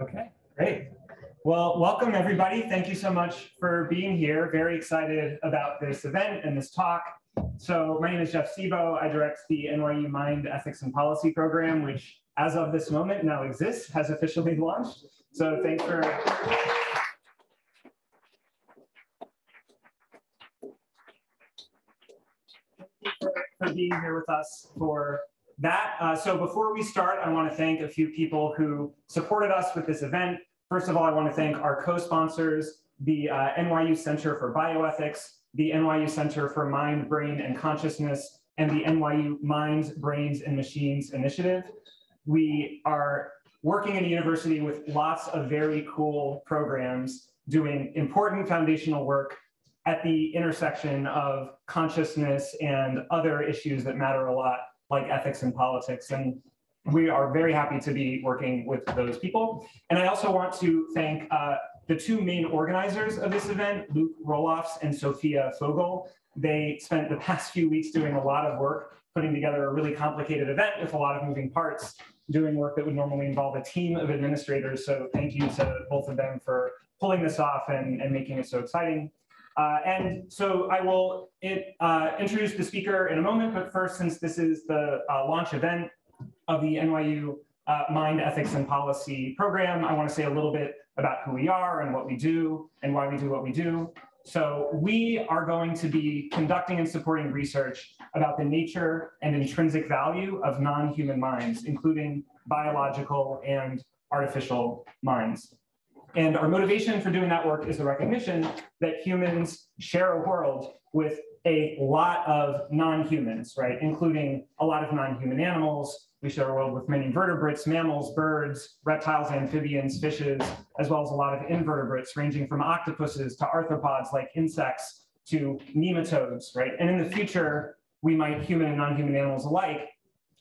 Okay, great. Well, welcome everybody. Thank you so much for being here. Very excited about this event and this talk. So my name is Jeff Sebo. I direct the NYU Mind Ethics and Policy program, which as of this moment now exists, has officially launched. So thanks for for, for being here with us for that. Uh, so before we start, I want to thank a few people who supported us with this event. First of all, I want to thank our co-sponsors, the uh, NYU Center for Bioethics, the NYU Center for Mind, Brain, and Consciousness, and the NYU Minds, Brains, and Machines Initiative. We are working in a university with lots of very cool programs doing important foundational work at the intersection of consciousness and other issues that matter a lot, like ethics and politics. And we are very happy to be working with those people. And I also want to thank uh, the two main organizers of this event, Luke Roelofs and Sophia Fogel. They spent the past few weeks doing a lot of work putting together a really complicated event with a lot of moving parts, doing work that would normally involve a team of administrators. So thank you to both of them for pulling this off and, and making it so exciting. Uh, and so I will it, uh, introduce the speaker in a moment, but first, since this is the uh, launch event of the NYU uh, Mind, Ethics, and Policy program, I want to say a little bit about who we are and what we do and why we do what we do. So we are going to be conducting and supporting research about the nature and intrinsic value of non-human minds, including biological and artificial minds. And our motivation for doing that work is the recognition that humans share a world with a lot of non-humans, right? Including a lot of non-human animals. We share a world with many vertebrates, mammals, birds, reptiles, amphibians, fishes, as well as a lot of invertebrates ranging from octopuses to arthropods like insects to nematodes, right? And in the future, we might, human and non-human animals alike,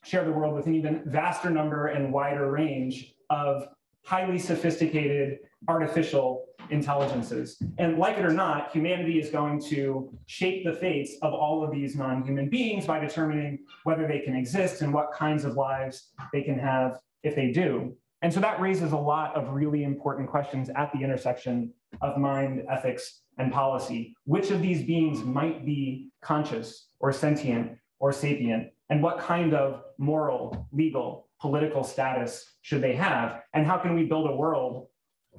share the world with an even vaster number and wider range of highly sophisticated artificial intelligences. And like it or not, humanity is going to shape the fates of all of these non-human beings by determining whether they can exist and what kinds of lives they can have if they do. And so that raises a lot of really important questions at the intersection of mind, ethics, and policy. Which of these beings might be conscious or sentient or sapient? And what kind of moral, legal, political status should they have? And how can we build a world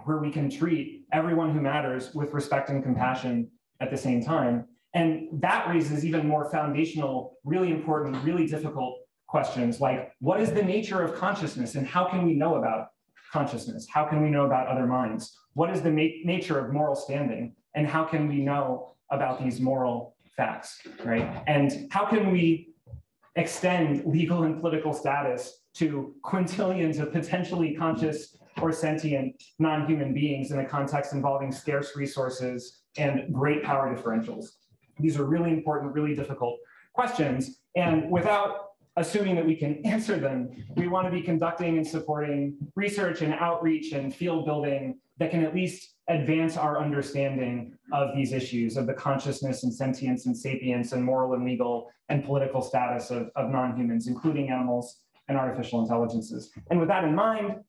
where we can treat everyone who matters with respect and compassion at the same time? And that raises even more foundational, really important, really difficult questions like what is the nature of consciousness and how can we know about consciousness? How can we know about other minds? What is the na nature of moral standing? And how can we know about these moral facts, right? And how can we extend legal and political status to quintillions of potentially conscious or sentient non-human beings in a context involving scarce resources and great power differentials. These are really important, really difficult questions. And without assuming that we can answer them, we want to be conducting and supporting research and outreach and field building that can at least advance our understanding of these issues of the consciousness and sentience and sapience and moral and legal and political status of, of non-humans, including animals and artificial intelligences. And with that in mind,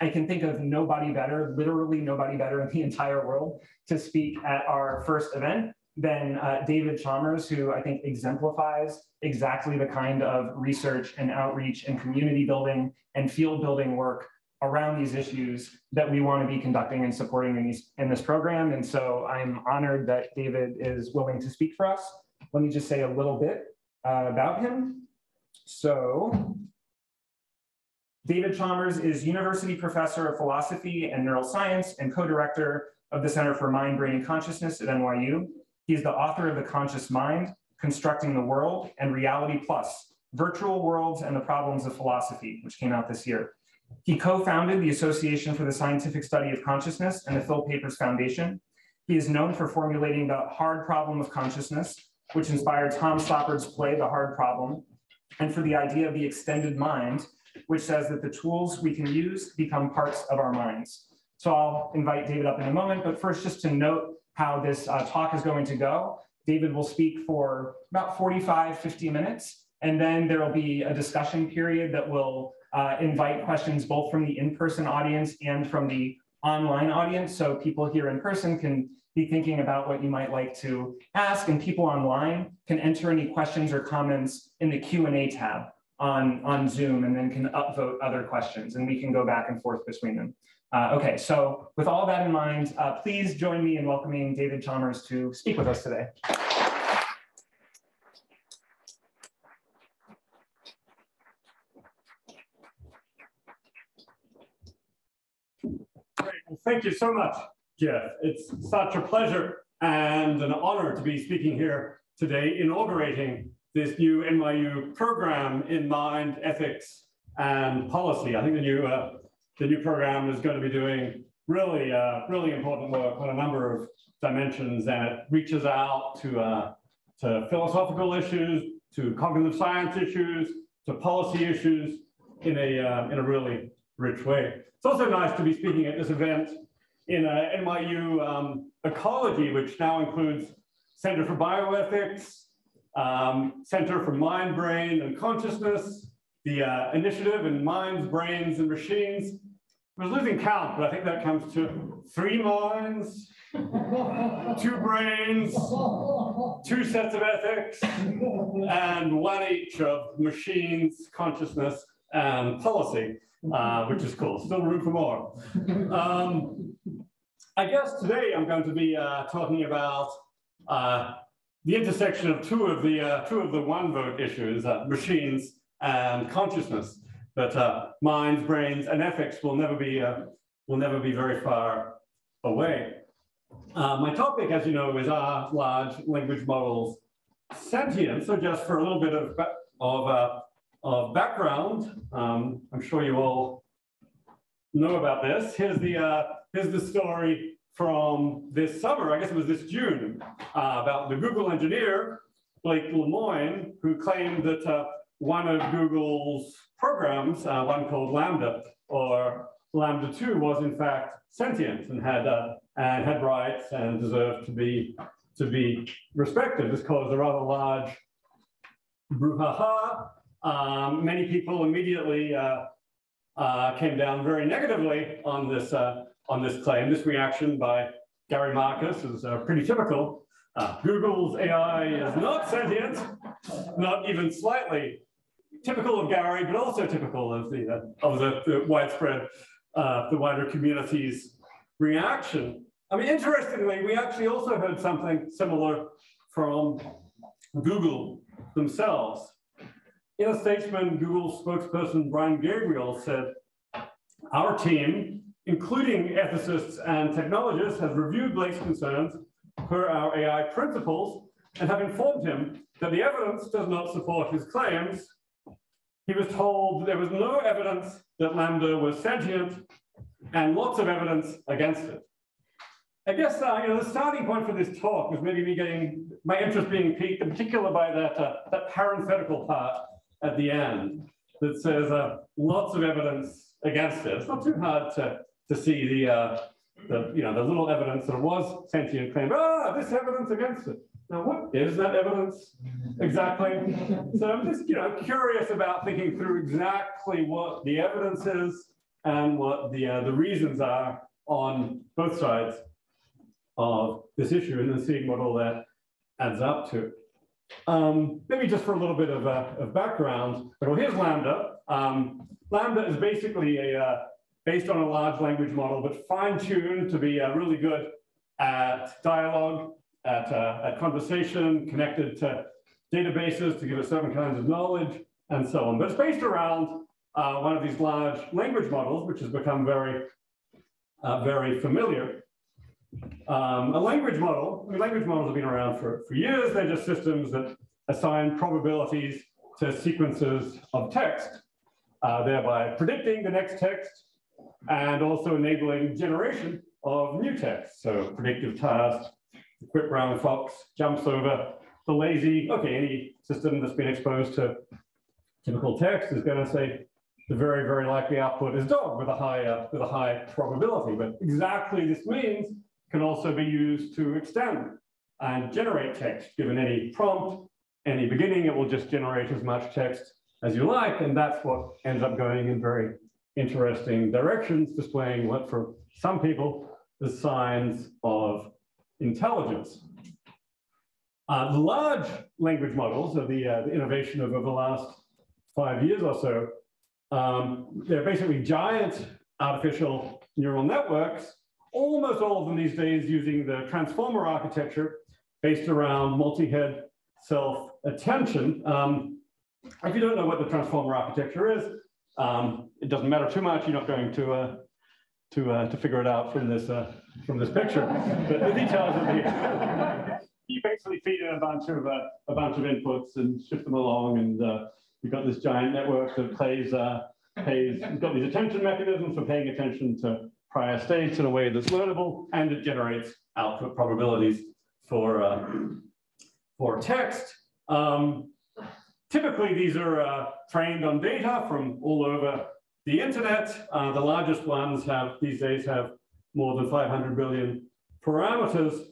I can think of nobody better, literally nobody better in the entire world to speak at our first event than uh, David Chalmers, who I think exemplifies exactly the kind of research and outreach and community building and field building work around these issues that we want to be conducting and supporting in, these, in this program. And so I'm honored that David is willing to speak for us. Let me just say a little bit uh, about him. So David Chalmers is University Professor of Philosophy and Neuroscience and co-director of the Center for Mind, Brain, and Consciousness at NYU. He's the author of The Conscious Mind, Constructing the World, and Reality Plus, Virtual Worlds and the Problems of Philosophy, which came out this year. He co-founded the Association for the Scientific Study of Consciousness and the PhilPapers Foundation. He is known for formulating the hard problem of consciousness, which inspired Tom Stoppard's play, The Hard Problem, and for the idea of the extended mind, which says that the tools we can use become parts of our minds. So I'll invite David up in a moment, but first just to note how this uh, talk is going to go. David will speak for about 45, 50 minutes, and then there will be a discussion period that will uh, invite questions both from the in-person audience and from the online audience. So people here in person can be thinking about what you might like to ask and people online can enter any questions or comments in the Q&A tab on, on Zoom and then can upvote other questions and we can go back and forth between them. Uh, okay, so with all that in mind, uh, please join me in welcoming David Chalmers to speak with us today. Thank you so much, Jeff. It's such a pleasure and an honor to be speaking here today, inaugurating this new NYU program in mind, ethics, and policy. I think the new uh, the new program is going to be doing really uh, really important work on a number of dimensions, and it reaches out to uh, to philosophical issues, to cognitive science issues, to policy issues in a uh, in a really rich way. It's also nice to be speaking at this event in uh, NYU um, Ecology, which now includes Center for Bioethics, um, Center for Mind, Brain, and Consciousness, the uh, initiative in minds, brains, and machines. I was losing count, but I think that comes to three minds, two brains, two sets of ethics, and one each of machines, consciousness, and policy, uh, which is cool. Still room for more. Um, I guess today I'm going to be uh, talking about uh, the intersection of two of the uh, two of the one vote issues, uh, machines and consciousness, that uh, minds, brains, and ethics will never be uh, will never be very far away. Uh, my topic, as you know, is are large language models sentient? So just for a little bit of of, uh, of background, um, I'm sure you all know about this. Here's the here's the story from this summer, I guess it was this June, uh, about the Google engineer, Blake Lemoine, who claimed that uh, one of Google's programs, uh, one called LaMDA or LaMDA 2, was in fact sentient and had, uh, and had rights and deserved to be, to be respected. This caused a rather large brouhaha. Um, many people immediately uh, uh, came down very negatively on this on this claim. This reaction by Gary Marcus is uh, pretty typical. Uh, Google's AI is not sentient, not even slightly typical of Gary, but also typical of the, uh, of the, the widespread, uh, the wider community's reaction. I mean, interestingly, we actually also heard something similar from Google themselves. In a statement, Google spokesperson Brian Gabriel said, our team including ethicists and technologists, has reviewed Blake's concerns per our AI principles and have informed him that the evidence does not support his claims. He was told there was no evidence that LaMDA was sentient and lots of evidence against it. I guess uh, you know the starting point for this talk was maybe me getting my interest being piqued, in particular by that uh, that parenthetical part at the end that says uh, lots of evidence against it. It's not too hard to to see the, uh, the, you know, the little evidence that it was sentient claim, ah, this evidence against it. Now, what is that evidence exactly? so I'm just, you know, curious about thinking through exactly what the evidence is and what the, uh, the reasons are on both sides of this issue and then seeing what all that adds up to. Um, maybe just for a little bit of, uh, of background, well, here's LaMDA. Um, LaMDA is basically a, uh, based on a large language model, but fine-tuned to be uh, really good at dialogue, at, uh, at conversation, connected to databases to give us certain kinds of knowledge, and so on. But it's based around uh, one of these large language models, which has become very, uh, very familiar. Um, a language model, I mean, language models have been around for, for years. They're just systems that assign probabilities to sequences of text, uh, thereby predicting the next text and also enabling generation of new text. So predictive tasks, the quick brown fox jumps over the lazy, okay, any system that's been exposed to typical text is going to say the very, very likely output is dog with a high, uh, with a high probability. But exactly this means can also be used to extend and generate text. Given any prompt, any beginning, it will just generate as much text as you like, and that's what ends up going in very interesting directions, displaying what for some people the signs of intelligence. Uh, the large language models are the, uh, the innovation of over the last five years or so. Um, they're basically giant artificial neural networks, almost all of them these days using the transformer architecture based around multi-head self-attention. Um, if you don't know what the transformer architecture is, um, it doesn't matter too much. You're not going to uh, to uh, to figure it out from this uh, from this picture. But the details are here. you basically feed in a bunch of uh, a bunch of inputs and shift them along, and uh, you've got this giant network that plays uh, pays. You've got these attention mechanisms for paying attention to prior states in a way that's learnable, and it generates output probabilities for for text. Um, typically, these are trained on data from all over the internet. Uh, the largest ones have these days have more than 500 billion parameters.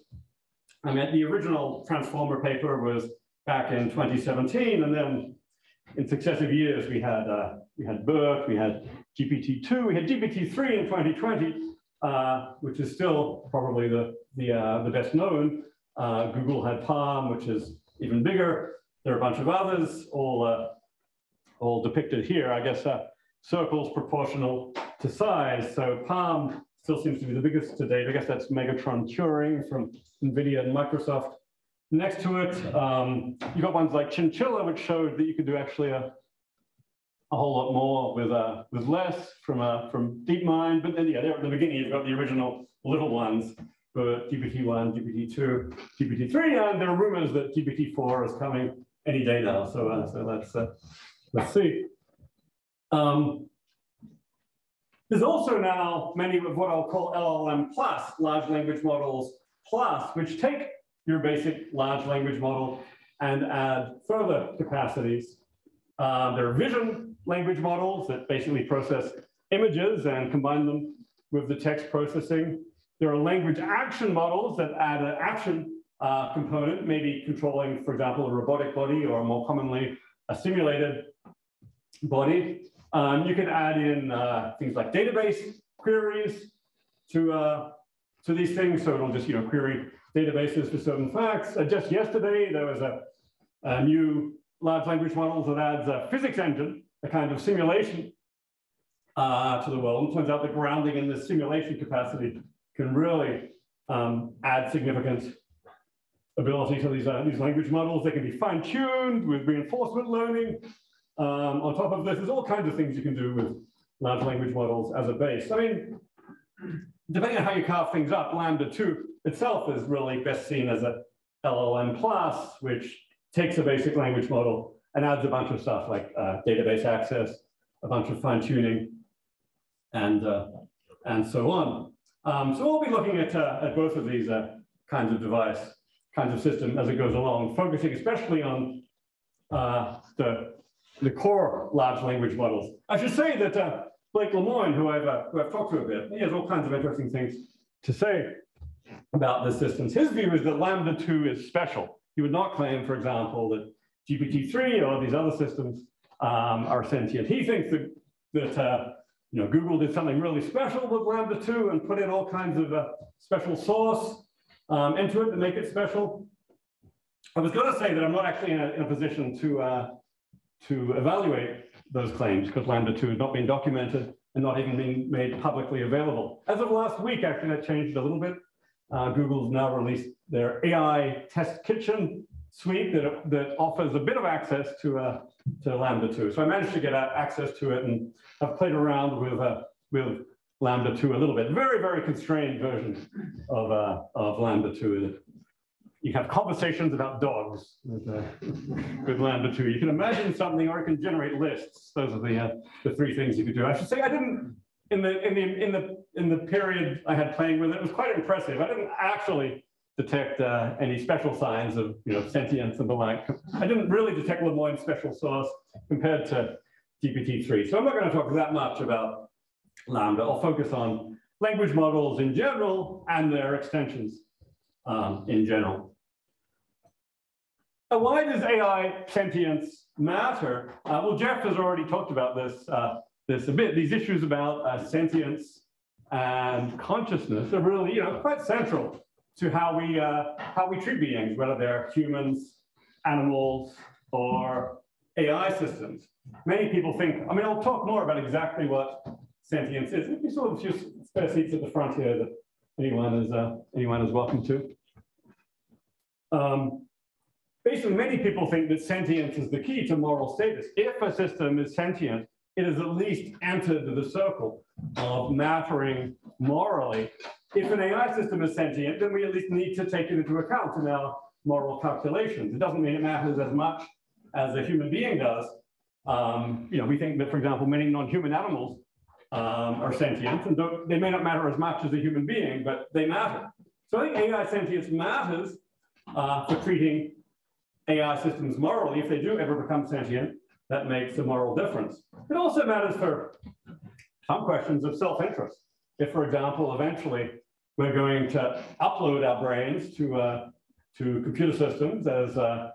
I mean, the original transformer paper was back in 2017, and then in successive years we had uh, we had BERT, we had GPT-2, we had GPT-3 in 2020, uh, which is still probably the the uh, the best known. Uh, Google had PaLM, which is even bigger. There are a bunch of others, all uh, all depicted here. I guess uh, circles proportional to size. So PaLM still seems to be the biggest to date. I guess that's Megatron Turing from NVIDIA and Microsoft. Next to it, um, you got ones like Chinchilla, which showed that you could do actually a, a whole lot more with uh, with less from uh, from DeepMind. But then, yeah, there at the beginning, you've got the original little ones for GPT-1, GPT-2, GPT-3, and there are rumors that GPT-4 is coming any day now. So, uh, so let's uh, let's see. Um, there's also now many of what I'll call LLM plus, large language models plus, which take your basic large language model and add further capacities. Uh, there are vision language models that basically process images and combine them with the text processing. There are language action models that add an action uh, component, maybe controlling, for example, a robotic body or more commonly a simulated body. Um, you can add in uh, things like database queries to, uh, to these things. So it'll just you know, query databases for certain facts. Uh, just yesterday, there was a, a, new large language model that adds a physics engine, a kind of simulation uh, to the world. And turns out the grounding in this simulation capacity can really um, add significant ability to these, uh, these language models. They can be fine-tuned with reinforcement learning. Um, on top of this, there's all kinds of things you can do with large language models as a base. I mean, depending on how you carve things up, LaMDA 2 itself is really best seen as a LLM plus, which takes a basic language model and adds a bunch of stuff like uh, database access, a bunch of fine tuning, and, uh, and so on. Um, so we'll be looking at, uh, at both of these uh, kinds of device, kinds of system as it goes along, focusing especially on uh, the the core large language models. I should say that uh, Blake Lemoine, who I've, uh, who I've talked to a bit, he has all kinds of interesting things to say about the systems. His view is that LaMDA 2 is special. He would not claim, for example, that GPT-3 or these other systems um, are sentient. He thinks that, that uh, you know, Google did something really special with LaMDA 2 and put in all kinds of uh, special sauce um, into it to make it special. I was going to say that I'm not actually in a, in a position to uh, to evaluate those claims because LaMDA 2 has not been documented and not even being made publicly available. As of last week, actually, that changed a little bit. Uh, Google's now released their AI Test Kitchen suite that, that offers a bit of access to, uh, to LaMDA 2. So I managed to get access to it and I've played around with, uh, with LaMDA 2 a little bit. Very, very constrained version of, uh, of LaMDA 2 you have conversations about dogs with, with LaMDA 2. You can imagine something or it can generate lists. Those are the, uh, the three things you could do. I should say I didn't, in the, in, the, in, the, in the period I had playing with it, it was quite impressive. I didn't actually detect uh, any special signs of you know, sentience and the like. I didn't really detect Lemoine's special sauce compared to GPT-3. So I'm not going to talk that much about LaMDA. I'll focus on language models in general and their extensions um, in general. Why does AI sentience matter? Uh, well, Jeff has already talked about this, uh, this a bit. These issues about uh, sentience and consciousness are really, you know, quite central to how we uh, how we treat beings, whether they're humans, animals, or AI systems. Many people think. I mean, I'll talk more about exactly what sentience is. We sort of just spare seats at the front here that anyone is uh, anyone is welcome to. Um, basically, many people think that sentience is the key to moral status. If a system is sentient, it has at least entered the circle of mattering morally. If an AI system is sentient, then we at least need to take it into account in our moral calculations. It doesn't mean it matters as much as a human being does. Um, you know, we think that, for example, many non-human animals um, are sentient, and they may not matter as much as a human being, but they matter. So I think AI sentience matters uh, for treating AI systems morally if they do ever become sentient that makes a moral difference. It also matters for some questions of self-interest. If, for example, eventually we're going to upload our brains to, uh, to computer systems, as, uh,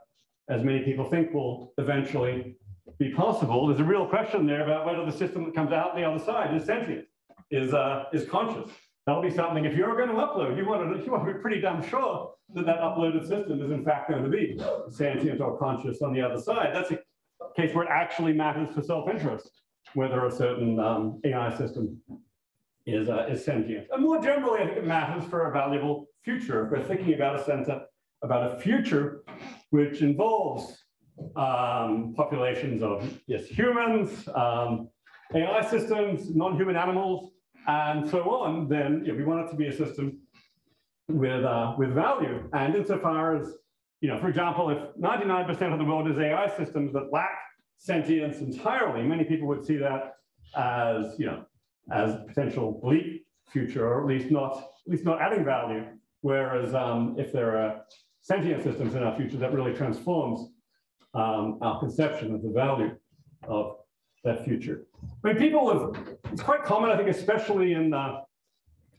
as many people think will eventually be possible, there's a real question there about whether the system that comes out the other side is sentient, is, uh, is conscious. That'll be something, if you're going to upload, you want to, you want to be pretty damn sure that that uploaded system is in fact going to be sentient or conscious on the other side. That's a case where it actually matters for self-interest, whether a certain um, AI system is, uh, is sentient. And more generally, I think it matters for a valuable future. If we're thinking about a center, about a future which involves um, populations of yes, humans, um, AI systems, non-human animals, and so on, then you know, we want it to be a system with, uh, with value. And insofar as you know, for example, if 99% of the world is AI systems that lack sentience entirely, many people would see that as, you know, as potential bleak future, or at least not, at least not adding value. Whereas um, if there are sentient systems in our future, that really transforms um, our conception of the value of that future. I mean, people have, it's quite common, I think, especially in, uh,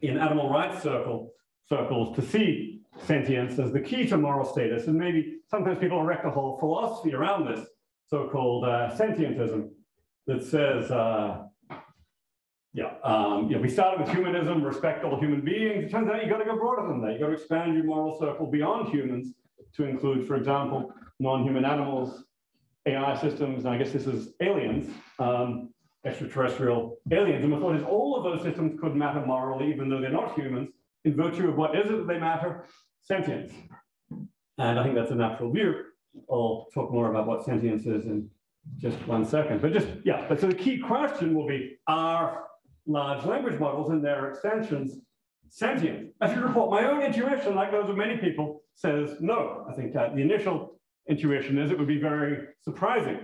in animal rights circle, circles, to see sentience as the key to moral status. And maybe sometimes people erect a whole philosophy around this so-called uh, sentientism that says, uh, yeah, um, know, we started with humanism, respect all human beings. It turns out you got to go broader than that. You got to expand your moral circle beyond humans to include, for example, non-human animals, AI systems, and I guess this is aliens, um, extraterrestrial aliens. And the thought is all of those systems could matter morally, even though they're not humans, in virtue of what is it that they matter? sentience. And I think that's a natural view. I'll talk more about what sentience is in just one second. But just, yeah, but so the key question will be, are large language models and their extensions sentient? I should report my own intuition, like those of many people, says no. I think the initial intuition is it would be very surprising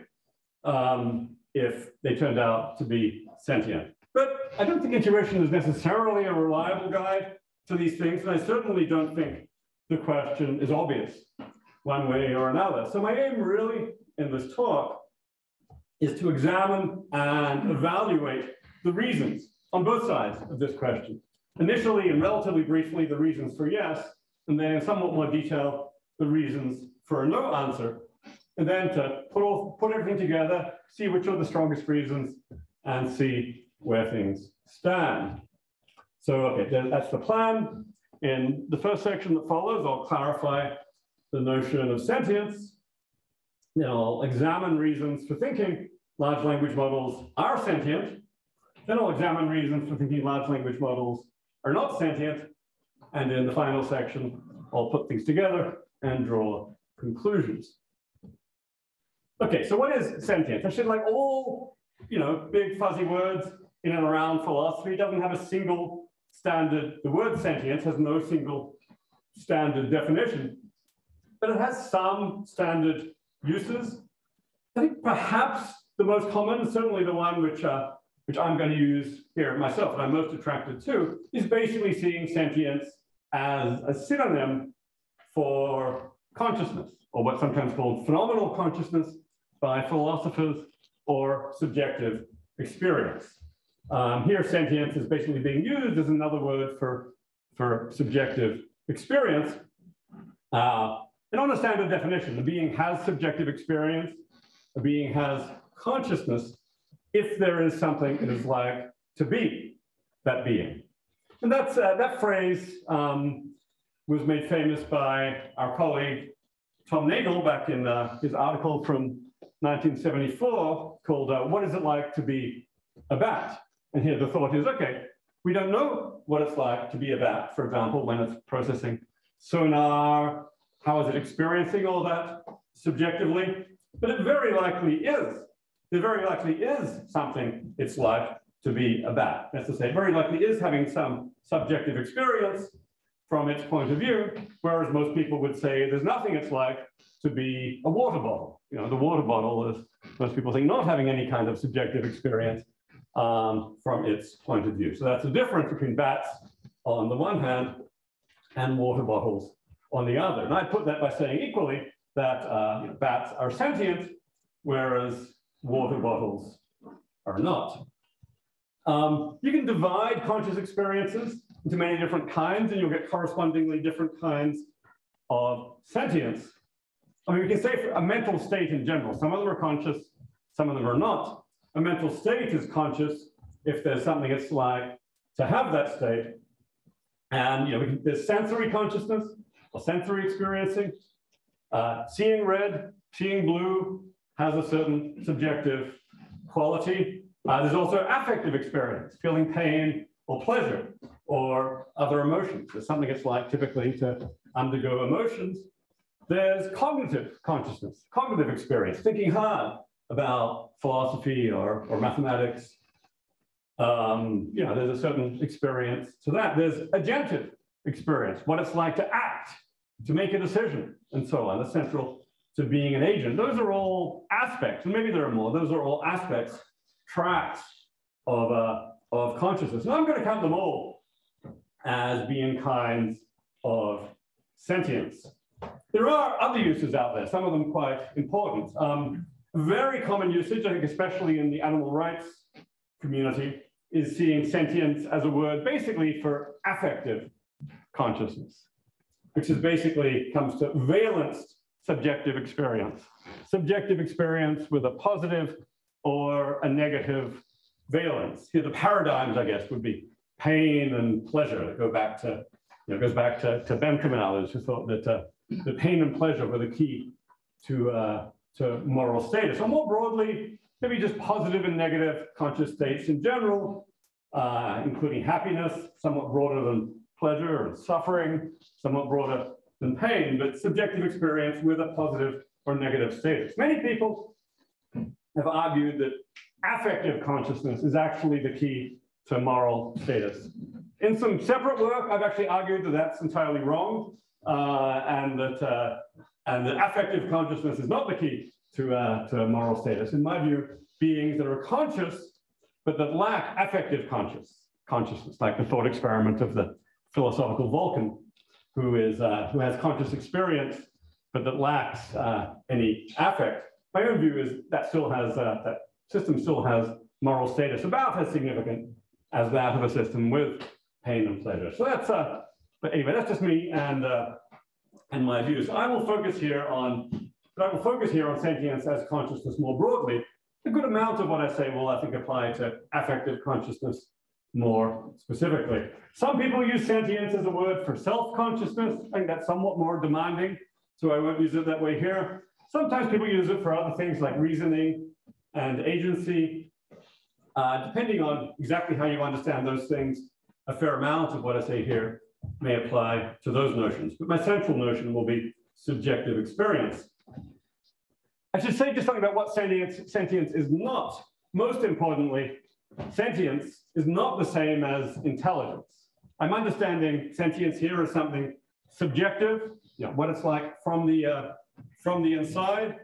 um, if they turned out to be sentient. But I don't think intuition is necessarily a reliable guide to these things, and I certainly don't think the question is obvious one way or another. So my aim really in this talk is to examine and evaluate the reasons on both sides of this question. Initially and relatively briefly, the reasons for yes, and then in somewhat more detail, the reasons for a no answer, and then to put, all, put everything together, see which are the strongest reasons, and see where things stand. So, okay, that's the plan. In the first section that follows, I'll clarify the notion of sentience. Then I'll examine reasons for thinking large language models are sentient. Then I'll examine reasons for thinking large language models are not sentient. And in the final section, I'll put things together and draw conclusions. Okay, so what is sentience? I should like all, you know, big fuzzy words in and around philosophy. Doesn't have a single standard, the word sentience has no single standard definition, but it has some standard uses. I think perhaps the most common, certainly the one which, uh, which I'm going to use here myself, and I'm most attracted to, is basically seeing sentience as a synonym for consciousness, or what's sometimes called phenomenal consciousness by philosophers, or subjective experience. Um, here, sentience is basically being used as another word for, for subjective experience. Uh, and on a standard definition, the being has subjective experience. a being has consciousness if there is something it is like to be that being. And that's, uh, that phrase um, was made famous by our colleague Tom Nagel back in uh, his article from 1974 called uh, What is it like to be a bat? And here the thought is, okay, we don't know what it's like to be a bat, for example, when it's processing sonar, how is it experiencing all that subjectively? But it very likely is. There very likely is something it's like to be a bat. That's to say, very likely is having some subjective experience from its point of view, whereas most people would say there's nothing it's like to be a water bottle. You know, the water bottle is, most people think, not having any kind of subjective experience um, from its point of view. So that's the difference between bats on the one hand and water bottles on the other. And I put that by saying equally that uh, you know, bats are sentient, whereas water bottles are not. Um, you can divide conscious experiences into many different kinds, and you'll get correspondingly different kinds of sentience. I mean, we can say a mental state in general. Some of them are conscious, some of them are not. A mental state is conscious if there's something it's like to have that state. And you know, can, there's sensory consciousness or sensory experiencing. Uh, seeing red, seeing blue has a certain subjective quality. Uh, there's also affective experience, feeling pain or pleasure or other emotions. There's something it's like typically to undergo emotions. There's cognitive consciousness, cognitive experience, thinking hard about philosophy or, or mathematics. Um, you know, there's a certain experience to that. There's agentive experience, what it's like to act, to make a decision, and so on, the central to being an agent. Those are all aspects, and maybe there are more, those are all aspects tracks of, uh, of consciousness. And I'm going to count them all as being kinds of sentience. There are other uses out there, some of them quite important. Um, very common usage, I think especially in the animal rights community, is seeing sentience as a word basically for affective consciousness, which is basically comes to valenced subjective experience. Subjective experience with a positive or a negative valence. Here, the paradigms, I guess, would be pain and pleasure that go back to, you know, goes back to, to and who thought that uh, the pain and pleasure were the key to, uh, to moral status. So more broadly, maybe just positive and negative conscious states in general, uh, including happiness, somewhat broader than pleasure and suffering, somewhat broader than pain, but subjective experience with a positive or negative status. Many people have argued that affective consciousness is actually the key to moral status. In some separate work, I've actually argued that that's entirely wrong, uh, and that uh, and that affective consciousness is not the key to uh, to moral status. In my view, beings that are conscious but that lack affective conscious consciousness, like the thought experiment of the philosophical Vulcan, who is uh, who has conscious experience but that lacks uh, any affect, my own view is that still has, uh, that system still has moral status about as significant as that of a system with pain and pleasure. So that's, uh, but anyway, that's just me and, uh, and my views. I will focus here on, but I will focus here on sentience as consciousness more broadly. A good amount of what I say will, I think, apply to affective consciousness more specifically. Some people use sentience as a word for self-consciousness. I think that's somewhat more demanding, so I won't use it that way here. Sometimes people use it for other things like reasoning and agency. Uh, depending on exactly how you understand those things, a fair amount of what I say here may apply to those notions. But my central notion will be subjective experience. I should say just something about what sentience, sentience is not. Most importantly, sentience is not the same as intelligence. I'm understanding sentience here as something subjective, you know, what it's like from the uh, from the inside,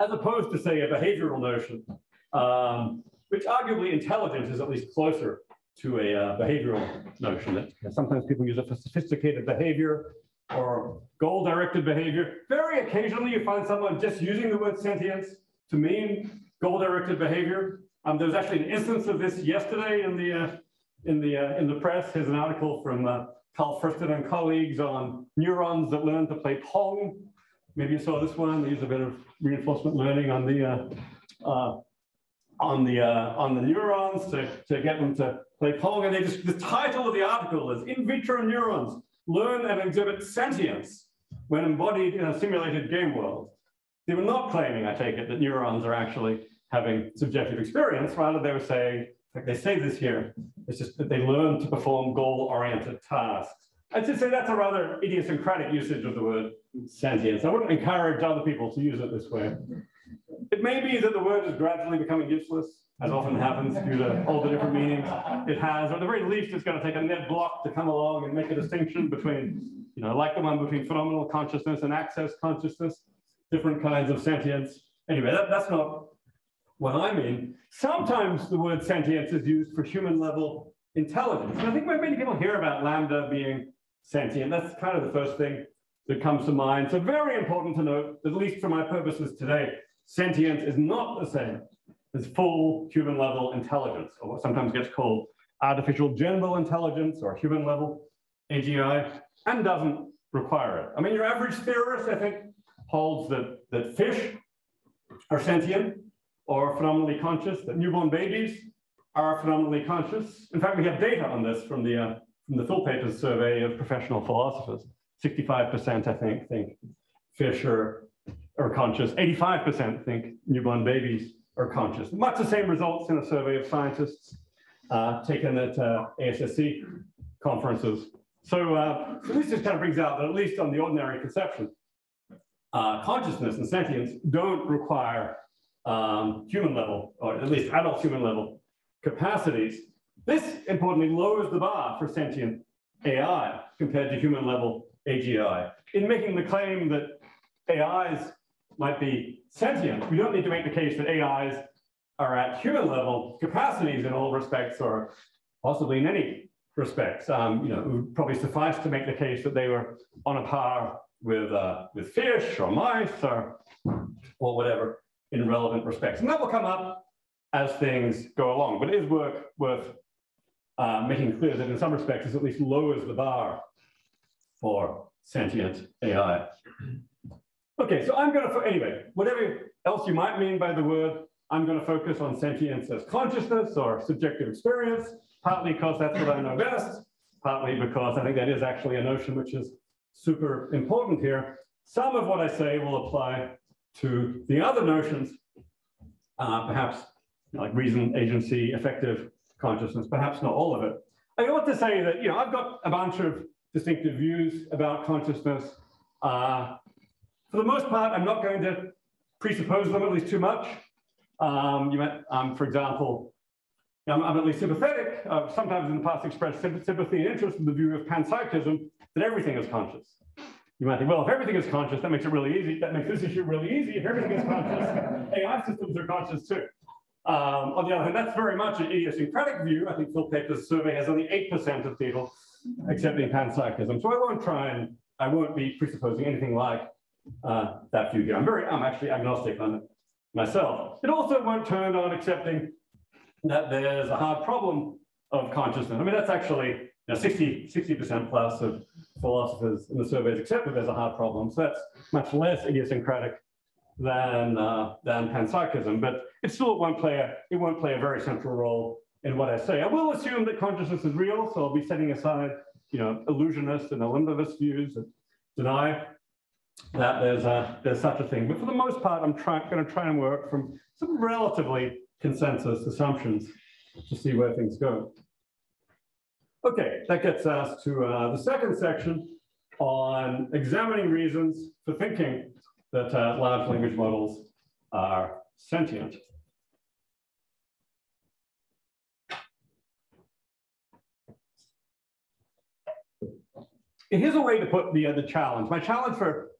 as opposed to, say, a behavioral notion, um, which arguably intelligence is at least closer to a uh, behavioral notion. That sometimes people use it for sophisticated behavior or goal-directed behavior. Very occasionally, you find someone just using the word sentience to mean goal-directed behavior. Um, there was actually an instance of this yesterday in the uh, in the uh, in the press. Here's an article from uh, Karl Friston and colleagues on neurons that learn to play Pong Maybe you saw this one. They use a bit of reinforcement learning on the uh, uh, on the uh, on the neurons to, to get them to play Pong. And they just the title of the article is "In vitro neurons learn and exhibit sentience when embodied in a simulated game world." They were not claiming, I take it, that neurons are actually having subjective experience. Rather, they were saying, like they say this here, it's just that they learn to perform goal-oriented tasks. I'd just say that's a rather idiosyncratic usage of the word sentience. I wouldn't encourage other people to use it this way. It may be that the word is gradually becoming useless, as often happens due to all the different meanings it has, or at the very least, it's going to take a Ned Block to come along and make a distinction between, you know, like the one between phenomenal consciousness and access consciousness, different kinds of sentience. Anyway, that, that's not what I mean. Sometimes the word sentience is used for human level intelligence. And I think many people hear about LaMDA being sentient, that's kind of the first thing that comes to mind. So very important to note, at least for my purposes today, sentience is not the same as full human level intelligence, or what sometimes gets called artificial general intelligence or human level AGI, and doesn't require it. I mean, your average theorist, I think, holds that, that fish are sentient or phenomenally conscious, that newborn babies are phenomenally conscious. In fact, we have data on this from the, uh, from the PhilPapers survey of professional philosophers. 65%, I think, think fish are, are conscious. 85% think newborn babies are conscious. Much the same results in a survey of scientists uh, taken at uh, ASSC conferences. So, uh, so this just kind of brings out that at least on the ordinary conception, uh, consciousness and sentience don't require um, human level, or at least adult human level capacities. This importantly lowers the bar for sentient AI compared to human level AGI. In making the claim that AIs might be sentient, we don't need to make the case that AIs are at human level capacities in all respects, or possibly in any respects. Um, you know, it would probably suffice to make the case that they were on a par with, uh, with fish or mice or, or whatever in relevant respects. And that will come up as things go along, but it is worth, worth uh, making clear that in some respects, this at least lowers the bar for sentient AI. Okay, so I'm going to, anyway, whatever else you might mean by the word, I'm going to focus on sentience as consciousness or subjective experience, partly because that's what I know best, partly because I think that is actually a notion which is super important here. Some of what I say will apply to the other notions, uh, perhaps like reason, agency, effective consciousness, perhaps not all of it. I ought to say that, you know, I've got a bunch of distinctive views about consciousness. Uh, for the most part, I'm not going to presuppose them at least too much. Um, you might, um, for example, I'm, I'm, at least sympathetic, uh, sometimes in the past expressed sympathy and interest in the view of panpsychism that everything is conscious. You might think, well, if everything is conscious, that makes it really easy. That makes this issue really easy. If everything is conscious, AI systems are conscious too. Um, on the other hand, that's very much an idiosyncratic view. I think Phil Paper's survey has only 8% of people accepting panpsychism. So I won't try and, I won't be presupposing anything like uh, that view here. I'm very, I'm actually agnostic on it myself. It also won't turn on accepting that there's a hard problem of consciousness. I mean, that's actually you know, 60, 60% plus of philosophers in the surveys accept that there's a hard problem. So that's much less idiosyncratic than, uh, than panpsychism, but it still won't play a, it won't play a very central role in what I say. I will assume that consciousness is real, so I'll be setting aside, you know, illusionist and eliminativist views that deny that there's a, there's such a thing. But for the most part, I'm trying going to try and work from some relatively consensus assumptions to see where things go. Okay, that gets us to uh, the second section on examining reasons for thinking that uh, large language models are sentient. here's a way to put the, uh, the challenge. My challenge for,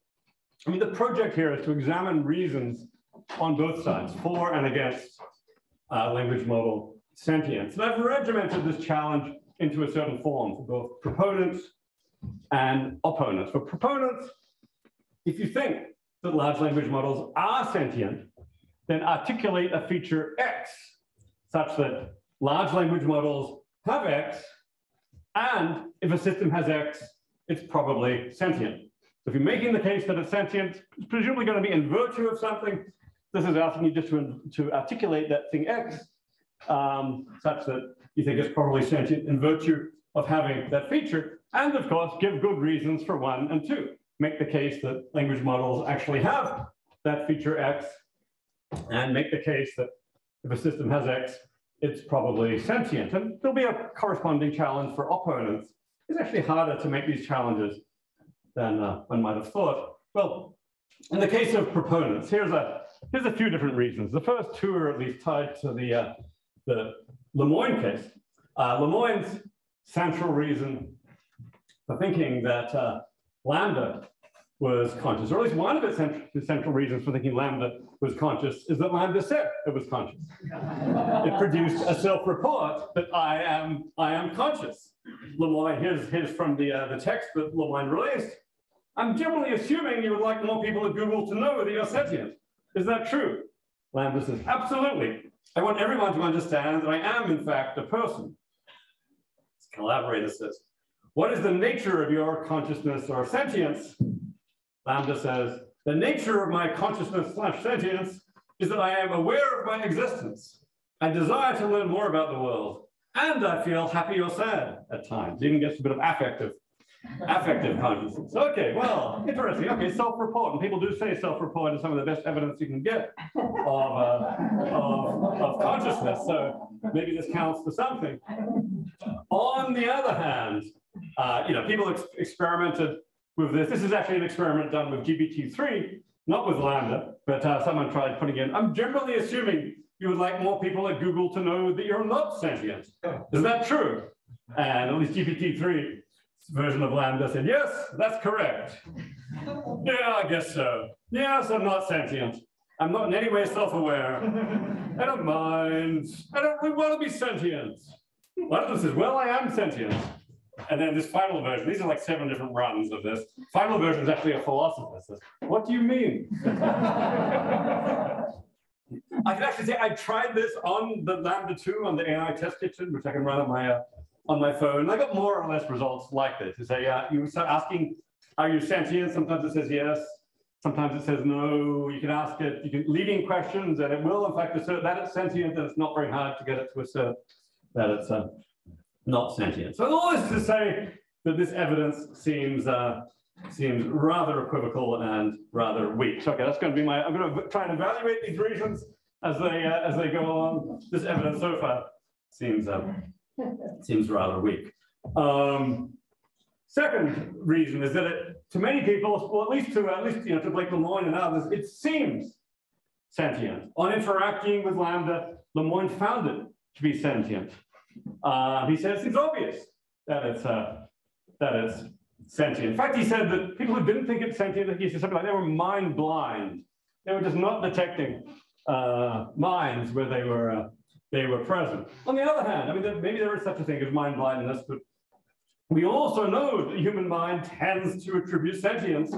I mean, the project here is to examine reasons on both sides, for and against uh, language model sentience. And I've regimented this challenge into a certain form for both proponents and opponents. For proponents, if you think that large language models are sentient, then articulate a feature X such that large language models have X, and if a system has X, it's probably sentient. So if you're making the case that it's sentient, it's presumably going to be in virtue of something. This is asking you just to, to articulate that thing X um, such that you think it's probably sentient in virtue of having that feature. And of course, give good reasons for one and two. Make the case that language models actually have that feature X and make the case that if a system has X, it's probably sentient. And there'll be a corresponding challenge for opponents. It's actually harder to make these challenges than uh, one might have thought. Well, in the case of proponents, here's a, here's a few different reasons. The first two are at least tied to the, uh, the Lemoine case. Uh, Lemoine's central reason for thinking that uh, LaMDA was conscious, or at least one of its central reasons for thinking LaMDA was conscious is that LaMDA said it was conscious. it produced a self-report that I am I am conscious. Lemoine, here's, here's from the, uh, the text that Lemoine released. I'm generally assuming you would like more people at Google to know that you're sentient. Is that true? LaMDA says, absolutely. I want everyone to understand that I am, in fact, a person. This collaborator says, what is the nature of your consciousness or sentience? LaMDA says, the nature of my consciousness slash sentience is that I am aware of my existence. I desire to learn more about the world. And I feel happy or sad at times, even gets a bit of affective, affective consciousness. Okay, well, interesting. Okay, self-report. And people do say self-report is some of the best evidence you can get of, uh, of, of consciousness. So maybe this counts for something. On the other hand, uh, you know, people ex experimented with this. This is actually an experiment done with GPT-3, not with LaMDA, but uh, someone tried putting in, I'm generally assuming you would like more people at Google to know that you're not sentient. Is that true? And at least GPT-3 version of LaMDA said, yes, that's correct. yeah, I guess so. Yes, I'm not sentient. I'm not in any way self-aware. I don't mind. I don't really want to be sentient. One of them says, well, I am sentient. And then this final version, these are like seven different runs of this. Final version is actually a philosopher says, what do you mean? I can actually say I tried this on the LaMDA 2 on the AI test kitchen, which I can run on my uh, on my phone. I got more or less results like this. You say, yeah, you start asking, are you sentient? Sometimes it says yes. Sometimes it says no. You can ask it, you can leading questions, and it will in fact assert that it's sentient, and it's not very hard to get it to assert that it's uh, not sentient. So all this to say that this evidence seems uh, seems rather equivocal and rather weak. So, okay, that's going to be my. I'm going to try and evaluate these reasons as they uh, as they go along. This evidence so far seems um, seems rather weak. Um, second reason is that it, to many people, well, at least to at least you know to Blake Lemoine and others, it seems sentient. On interacting with LaMDA, Lemoine found it to be sentient. Uh, he says it's obvious that it's uh, that it's sentient. In fact, he said that people who didn't think it's sentient, he said something like they were mind blind. They were just not detecting uh, minds where they were uh, they were present. On the other hand, I mean, maybe there is such a thing as mind blindness, but we also know that the human mind tends to attribute sentience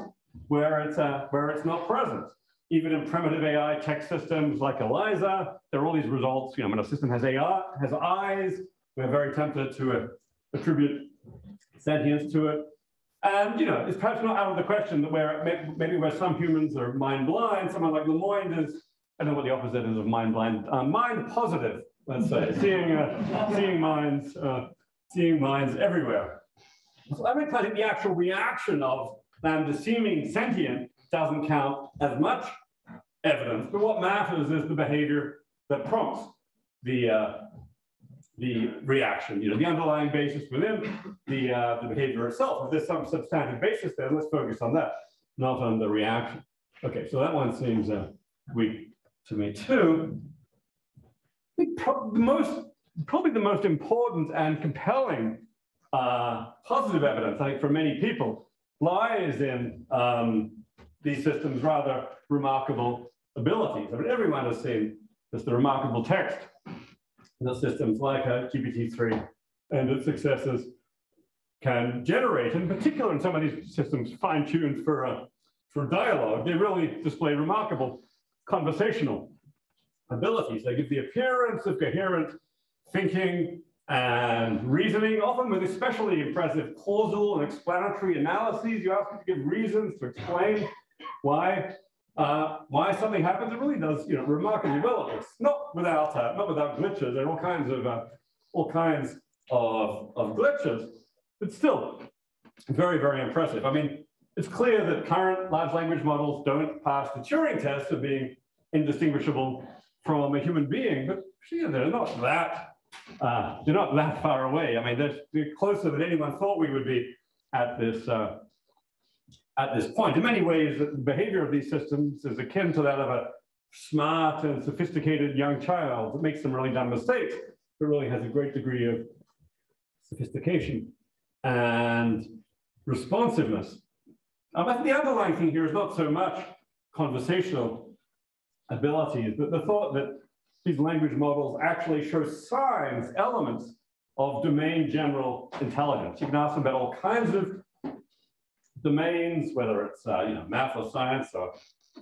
where it's uh, where it's not present. Even in primitive AI tech systems like ELIZA, there are all these results. You know, when a system has AI, has eyes, we're very tempted to uh, attribute sentience to it. And you know, it's perhaps not out of the question that where maybe where some humans are mind blind, someone like Lemoine is, I don't know what the opposite is of mind blind, uh, mind positive, let's say, seeing uh, seeing minds, uh, seeing minds everywhere. So think the actual reaction of them seeming sentient doesn't count as much evidence, but what matters is the behavior that prompts the uh, the reaction, you know, the underlying basis within the, uh, the behavior itself. If there's some substantive basis there, let's focus on that, not on the reaction. Okay, so that one seems uh, weak to me too. The most, probably the most important and compelling uh, positive evidence, I think, for many people lies in um, these systems' rather remarkable abilities. I mean, everyone has seen this the remarkable text the systems like uh, GPT-3 and its successors can generate, in particular in some of these systems fine-tuned for, uh, for dialogue, they really display remarkable conversational abilities. They give the appearance of coherent thinking and reasoning, often with especially impressive causal and explanatory analyses. You ask them to give reasons to explain why uh, why something happens. It really does, you know, remarkably well. It's not without uh, not without glitches. Are all kinds of uh, all kinds of, of glitches, but still very very impressive. I mean, it's clear that current large language models don't pass the Turing test of being indistinguishable from a human being, but yeah, they're not that uh, they're not that far away. I mean, they're, they're, closer than anyone thought we would be at this uh, at this point. In many ways, the behavior of these systems is akin to that of a smart and sophisticated young child that makes some really dumb mistakes, but really has a great degree of sophistication and responsiveness. Um, but the underlying thing here is not so much conversational abilities, but the thought that these language models actually show signs, elements of domain general intelligence. You can ask them about all kinds of domains, whether it's uh, you know math or science or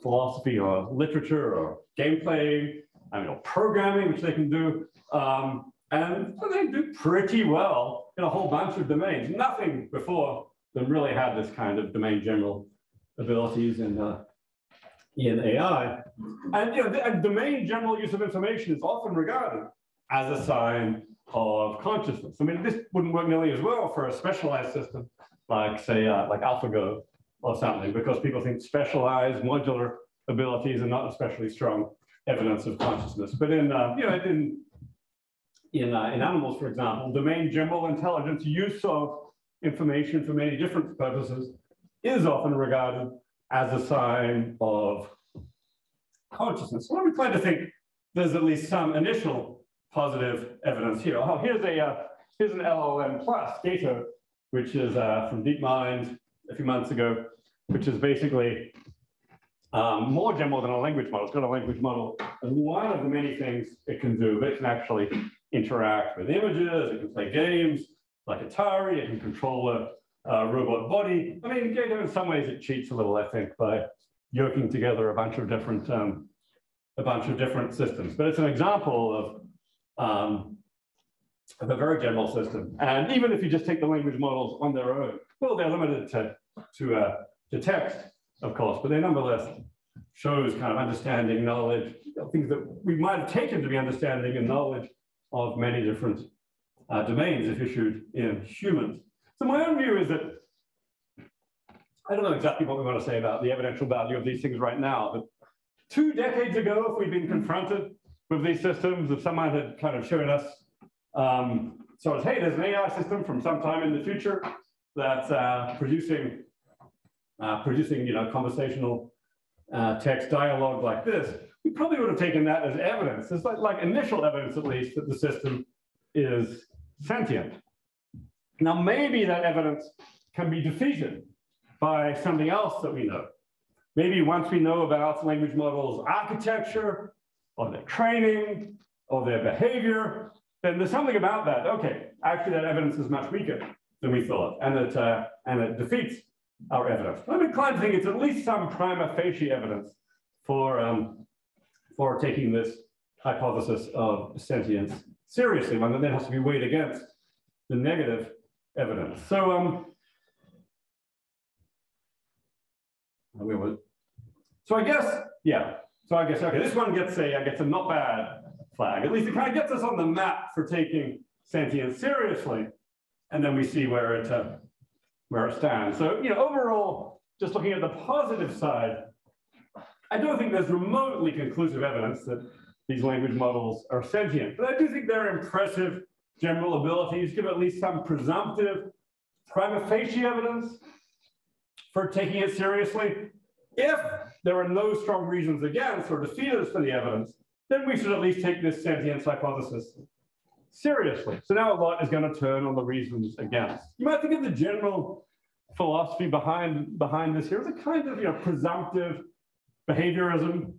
philosophy or literature or gameplay, I mean, or programming, which they can do. Um, and they do pretty well in a whole bunch of domains. Nothing before them really had this kind of domain general abilities in uh, in AI. And you know, the, domain general use of information is often regarded as a sign of consciousness. I mean, this wouldn't work nearly as well for a specialized system like, say, uh, like AlphaGo or something, because people think specialized modular abilities are not especially strong evidence of consciousness. But in, uh, you know, in, in, uh, in animals, for example, domain general intelligence, use of information for many different purposes is often regarded as a sign of consciousness. Well, we plan to think there's at least some initial positive evidence here. Oh, here's a uh, here's an LLM plus data, which is uh, from DeepMind a few months ago, which is basically um, more general than a language model. It's got a language model, and one of the many things it can do, but it can actually interact with images, it can play games like Atari, it can control a uh, robot body. I mean, in some ways it cheats a little, I think, by yoking together a bunch of different um, a bunch of different systems. But it's an example of, um, of a very general system. And even if you just take the language models on their own, well, they're limited to to uh, to text, of course, but they nonetheless shows kind of understanding, knowledge, things that we might have taken to be understanding and knowledge of many different uh, domains if issued in humans. So my own view is that I don't know exactly what we want to say about the evidential value of these things right now, but two decades ago, if we'd been confronted with these systems, if someone had kind of shown us, um, so as, hey, there's an AI system from sometime in the future that's uh, producing, uh, producing, you know, conversational uh, text dialogue like this, we probably would have taken that as evidence. It's like, like initial evidence, at least, that the system is sentient. Now, maybe that evidence can be defeated by something else that we know. Maybe once we know about language models' architecture, or their training, or their behavior, then there's something about that. Okay, actually, that evidence is much weaker than we thought, and it, uh, and it defeats our evidence. I'm inclined to think it's at least some prima facie evidence for, um, for taking this hypothesis of sentience seriously, one that then has to be weighed against the negative evidence. So um, we will. So I guess, yeah. So I guess okay, this one gets a, I guess a not bad flag. At least it kind of gets us on the map for taking sentience seriously, and then we see where it uh, where it stands. So you know, overall, just looking at the positive side, I don't think there's remotely conclusive evidence that these language models are sentient, but I do think they're impressive general abilities, give at least some presumptive prima facie evidence for taking it seriously. If there are no strong reasons against or defeaters for the evidence, then we should at least take this sentience hypothesis seriously. So now a lot is going to turn on the reasons against. You might think of the general philosophy behind, behind this here as a kind of you know, presumptive behaviorism.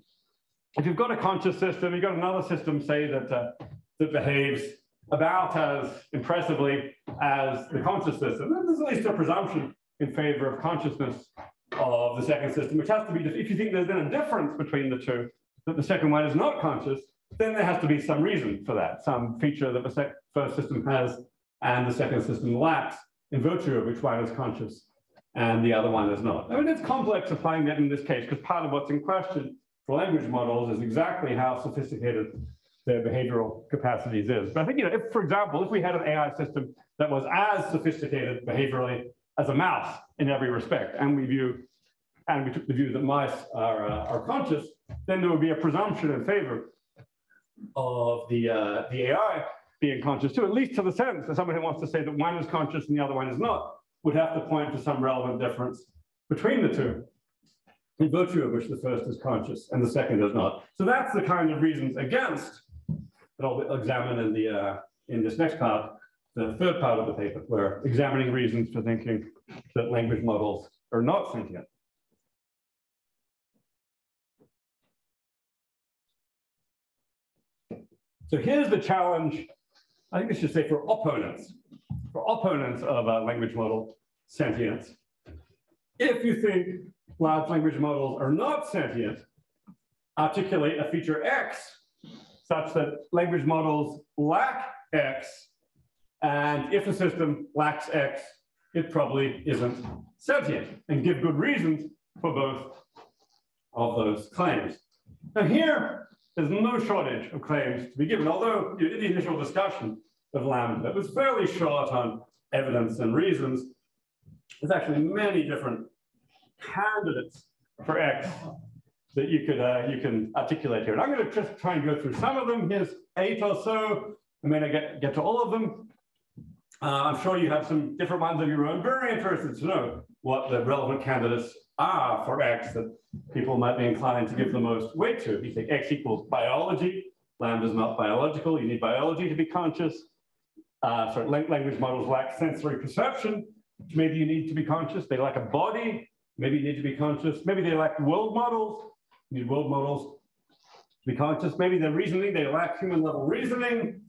If you've got a conscious system, you've got another system, say, that, uh, that behaves about as impressively as the conscious system. And there's at least a presumption in favor of consciousness of the second system, which has to be, if you think there's been a difference between the two, that the second one is not conscious, then there has to be some reason for that, some feature that the first system has and the second system lacks, in virtue of which one is conscious and the other one is not. I mean, it's complex applying that in this case, because part of what's in question for language models is exactly how sophisticated their behavioral capacities is. But I think, you know, if, for example, if we had an AI system that was as sophisticated behaviorally as a mouse in every respect, and we view, and we took the view that mice are, uh, are conscious, then there would be a presumption in favor of the, uh, the AI being conscious too, at least to the sense that somebody who wants to say that one is conscious and the other one is not would have to point to some relevant difference between the two, in virtue of which the first is conscious and the second is not. So that's the kind of reasons against that I'll examine in the uh, in this next part, the third part of the paper, where examining reasons for thinking that language models are not sentient. So here's the challenge, I think I should say for opponents, for opponents of language model sentience. If you think large language models are not sentient, articulate a feature X such that language models lack X, and if a system lacks X, it probably isn't sentient, and give good reasons for both of those claims. Now here, there's no shortage of claims to be given, although in the initial discussion of LaMDA, it was fairly short on evidence and reasons. There's actually many different candidates for X that you could uh, you can articulate here. And I'm going to just try and go through some of them. Here's eight or so. I mean, I get, get to all of them. Uh, I'm sure you have some different ones of your own. Very interested to know what the relevant candidates are for X that people might be inclined to give the most weight to. If you think X equals biology, LaMDA is not biological. You need biology to be conscious. Uh, sorry, language models lack sensory perception. Maybe you need to be conscious. They lack a body. Maybe you need to be conscious. Maybe they lack world models need world models to be conscious. Maybe they're reasoning, they lack human level reasoning.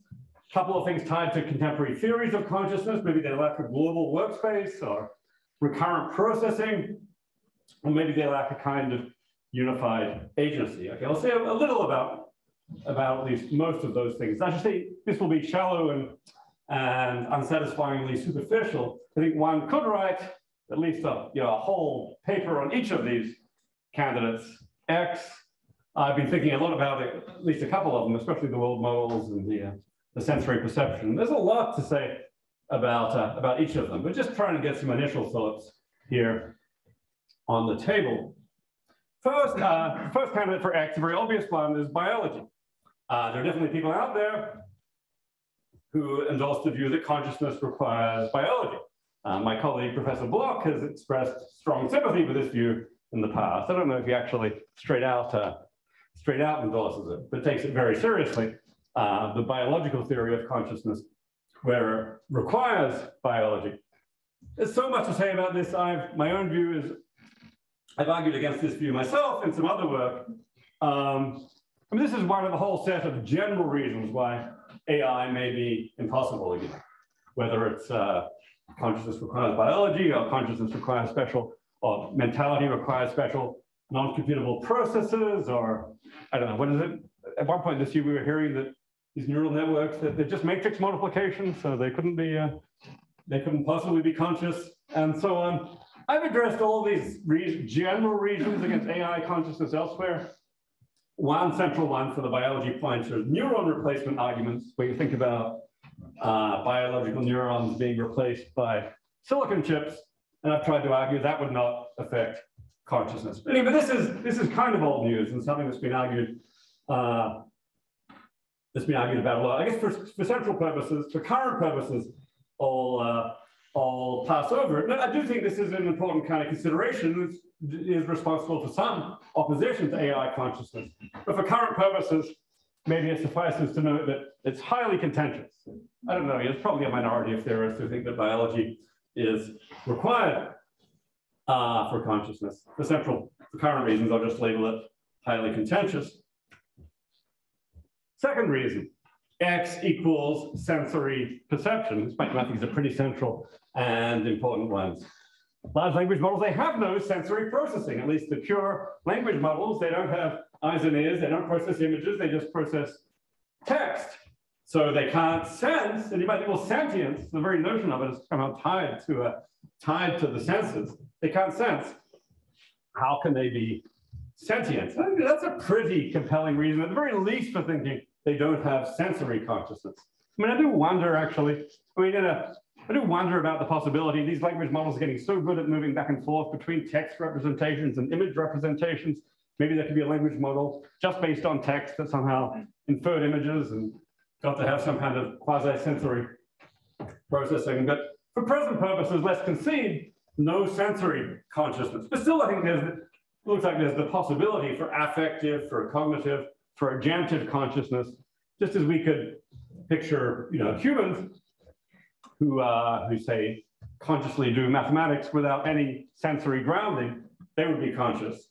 Couple of things tied to contemporary theories of consciousness. Maybe they lack a global workspace or recurrent processing. Or maybe they lack a kind of unified agency. Okay, I'll say a, little about, about at least most of those things. I should say this will be shallow and, and unsatisfyingly superficial. I think one could write at least a, you know, a whole paper on each of these candidates X. I've been thinking a lot about it, at least a couple of them, especially the world models and the, uh, the sensory perception. There's a lot to say about, uh, about each of them, but just trying to get some initial thoughts here on the table. First, uh, first candidate for X, a very obvious one, is biology. Uh, there are definitely people out there who endorse the view that consciousness requires biology. Uh, my colleague, Professor Block, has expressed strong sympathy with this view in the past. I don't know if he actually straight out uh, straight out endorses it, but takes it very seriously. Uh, the biological theory of consciousness, where it requires biology. There's so much to say about this. I've my own view is I've argued against this view myself in some other work. Um, I mean, this is one of a whole set of general reasons why AI may be impossible again, whether it's uh, consciousness requires biology or consciousness requires special or mentality requires special non-computable processes, or I don't know, what is it? At one point this year, we were hearing that these neural networks, that they're just matrix multiplication, so they couldn't be, uh, they couldn't possibly be conscious, and so on. I've addressed all these re general reasons against AI consciousness elsewhere. One central one for the biology points are neuron replacement arguments, where you think about uh, biological neurons being replaced by silicon chips and I've tried to argue that would not affect consciousness. But anyway, this is this is kind of old news and something that's been argued uh, that's been argued about a lot. I guess for, for central purposes, for current purposes, I'll uh, I'll pass over it. I do think this is an important kind of consideration. Is responsible for some opposition to AI consciousness. But for current purposes, maybe it suffices to note that it's highly contentious. I don't know, there's probably a minority of theorists who think that biology is required uh, for consciousness. For central, for current reasons, I'll just label it highly contentious. Second reason, X equals sensory perception. This I think is pretty central and important ones. Large language models, they have no sensory processing, at least the pure language models. They don't have eyes and ears, they don't process images, they just process text. So they can't sense, and you might think, well, sentience, the very notion of it is somehow tied to tied to the senses. They can't sense. How can they be sentient? That's a pretty compelling reason, at the very least, for thinking they don't have sensory consciousness. I mean, I do wonder actually, I mean, in a, I do wonder about the possibility these language models are getting so good at moving back and forth between text representations and image representations. Maybe there could be a language model just based on text that somehow inferred images and got to have some kind of quasi-sensory processing. But for present purposes, let's concede no sensory consciousness. But still, I think there's looks like there's the possibility for affective, for cognitive, for agentive consciousness, just as we could picture, you know, humans who, uh, who say consciously do mathematics without any sensory grounding, they would be conscious.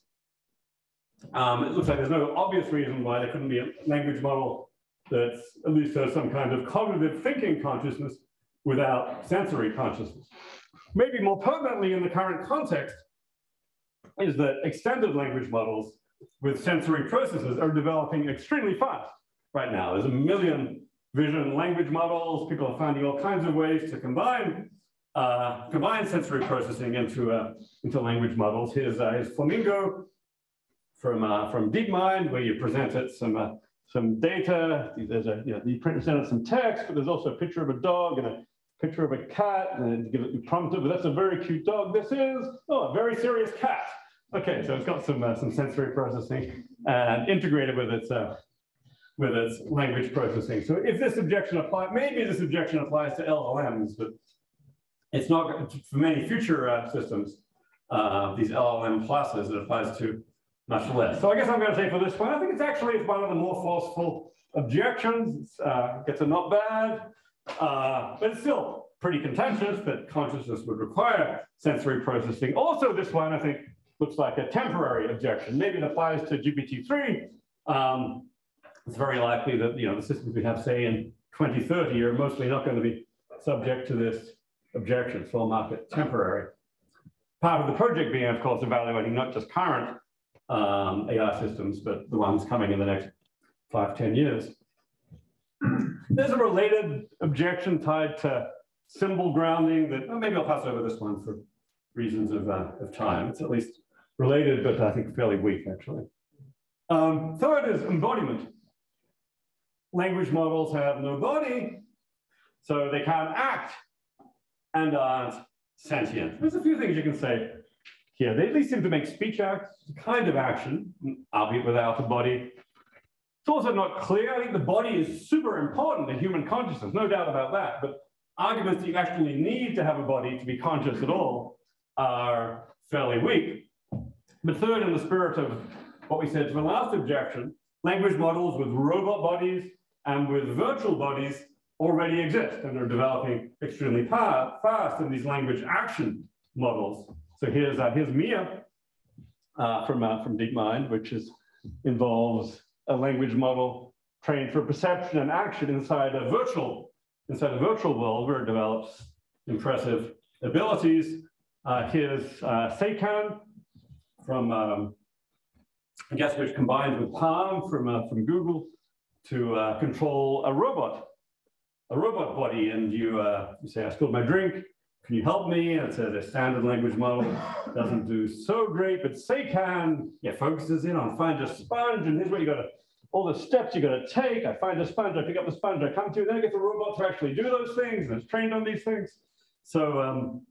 Um, it looks like there's no obvious reason why there couldn't be a language model that's at least has some kind of cognitive thinking consciousness without sensory consciousness. Maybe more pertinently in the current context is that extended language models with sensory processes are developing extremely fast right now. There's a million vision language models. People are finding all kinds of ways to combine uh, combine sensory processing into uh, into language models. Here's, uh, here's Flamingo from uh, from DeepMind, where you presented some uh, some data. There's a you know you presented some text, but there's also a picture of a dog and a picture of a cat, and give it you prompt it. But that's a very cute dog. This is oh a very serious cat. Okay, so it's got some uh, some sensory processing and integrated with its with its language processing. So if this objection applies, maybe this objection applies to LLMs, but it's not for many future uh, systems, uh, these LLM classes, it applies to much less. So I guess I'm going to say for this one, I think it's actually it's one of the more forceful objections. It's, uh, it's a not bad, uh, but it's still pretty contentious that consciousness would require sensory processing. Also, this one I think looks like a temporary objection. Maybe it applies to GPT-3. Um, it's very likely that you know the systems we have, say, in 2030 are mostly not going to be subject to this objection, full market temporary. Part of the project being, of course, evaluating not just current um, AI systems, but the ones coming in the next five, 10 years. There's a related objection tied to symbol grounding that, maybe I'll pass over this one for reasons of, uh, of time. It's at least related, but I think fairly weak, actually. Um, third is embodiment language models have no body, so they can't act and aren't sentient. There's a few things you can say here. They at least seem to make speech acts, kind of action, albeit without a body. It's also not clear. I think the body is super important in human consciousness, no doubt about that. But arguments that you actually need to have a body to be conscious at all are fairly weak. But third, in the spirit of what we said to the last objection, language models with robot bodies and with virtual bodies already exist and are developing extremely fast in these language action models. So here's, uh, here's MIA uh, from, uh, from DeepMind, which is, involves a language model trained for perception and action inside a virtual, inside a virtual world where it develops impressive abilities. Uh, here's uh, SayCan from, um, I guess, which combined with PaLM from, uh, from Google to uh, control a robot, a robot body. And you, uh, you say, I spilled my drink. Can you help me? And it says a standard language model doesn't do so great, but SayCan, yeah, focuses in on find a sponge. And here's what you got to, all the steps you got to take. I find a sponge, I pick up the sponge, I come to, then I get the robot to actually do those things. And it's trained on these things. So um,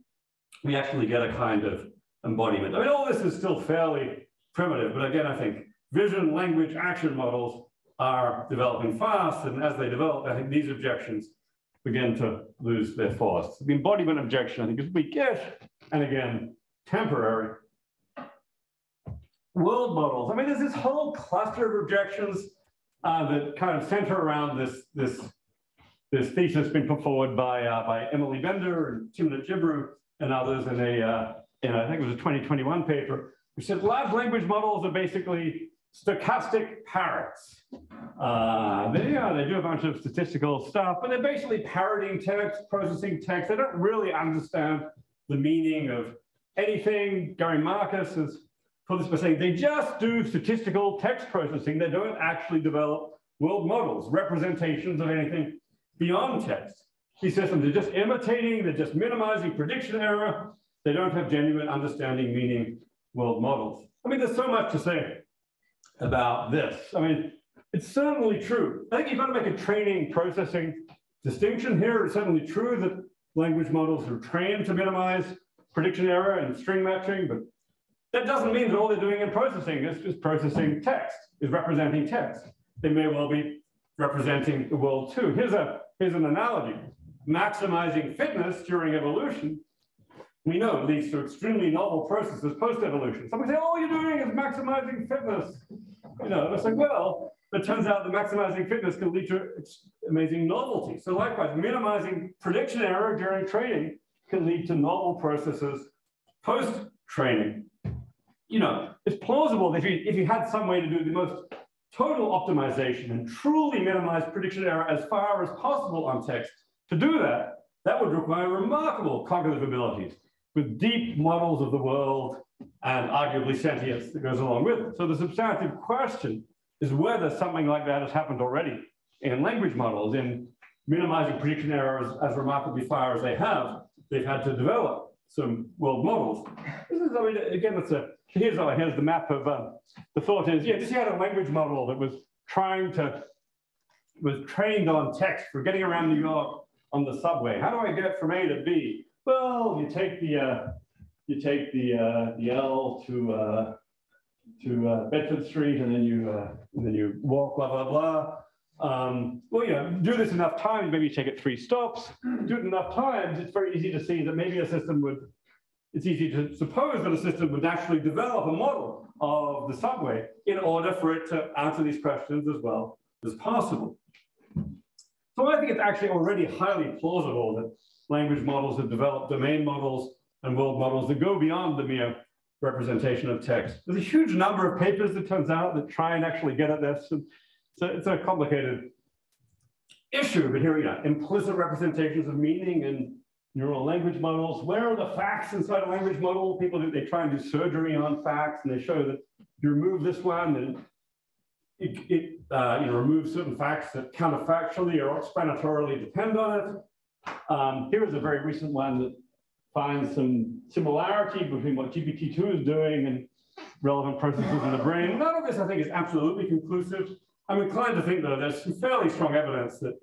we actually get a kind of embodiment. I mean, all this is still fairly primitive, but again, I think vision, language, action models are developing fast, and as they develop, I think these objections begin to lose their force. The embodiment objection, I think, is weakish, and again, temporary. World models. I mean, there's this whole cluster of objections uh, that kind of center around this, this, this thesis being put forward by, uh, by Emily Bender and Timnit Gebru and others in a, uh, in I think it was a 2021 paper, which said large language models are basically stochastic parrots. Uh, they, yeah, they do a bunch of statistical stuff, but they're basically parroting text, processing text. They don't really understand the meaning of anything. Gary Marcus has put this by saying they just do statistical text processing. They don't actually develop world models, representations of anything beyond text. These systems are just imitating, they're just minimizing prediction error. They don't have genuine understanding, meaning world models. I mean, there's so much to say about this. I mean, it's certainly true. I think you've got to make a training processing distinction here. It's certainly true that language models are trained to minimize prediction error and string matching, but that doesn't mean that all they're doing in processing is just processing text, is representing text. They may well be representing the world too. Here's, a, here's an analogy. Maximizing fitness during evolution, we know leads to extremely novel processes post-evolution. Somebody say, oh, all you're doing is maximizing fitness. You know, it's like, well, it turns out that maximizing fitness can lead to amazing novelty. So likewise, minimizing prediction error during training can lead to novel processes post-training. You know, it's plausible if you, if you had some way to do the most total optimization and truly minimize prediction error as far as possible on text, to do that, that would require remarkable cognitive abilities with deep models of the world and arguably sentience that goes along with it. So the substantive question is whether something like that has happened already in language models, in minimizing prediction errors as remarkably far as they have, they've had to develop some world models. This is, I mean, again, it's a, here's, oh, here's the map of, uh, the thought is, yeah, you had a language model that was trying to, was trained on text for getting around New York on the subway. How do I get from A to B? Well, you take the, uh, you take the, uh, the L to, uh, to uh, Bedford Street, and then you uh, and then you walk, blah blah blah. Um, well, you know, do this enough times, maybe take it three stops. Do it enough times, it's very easy to see that maybe a system would. It's easy to suppose that a system would naturally develop a model of the subway in order for it to answer these questions as well as possible. So I think it's actually already highly plausible that language models have developed domain models and world models that go beyond the mere representation of text. There's a huge number of papers, it turns out, that try and actually get at this. And so it's a complicated issue, but here we go. Implicit representations of meaning in neural language models. Where are the facts inside a language model? People do, they try and do surgery on facts, and they show that you remove this one, then it, it uh, you know, removes certain facts that counterfactually or explanatorily depend on it. Um, here is a very recent one that finds some similarity between what GPT-2 is doing and relevant processes in the brain. None of this, I think, is absolutely conclusive. I'm inclined to think, though, there's some fairly strong evidence that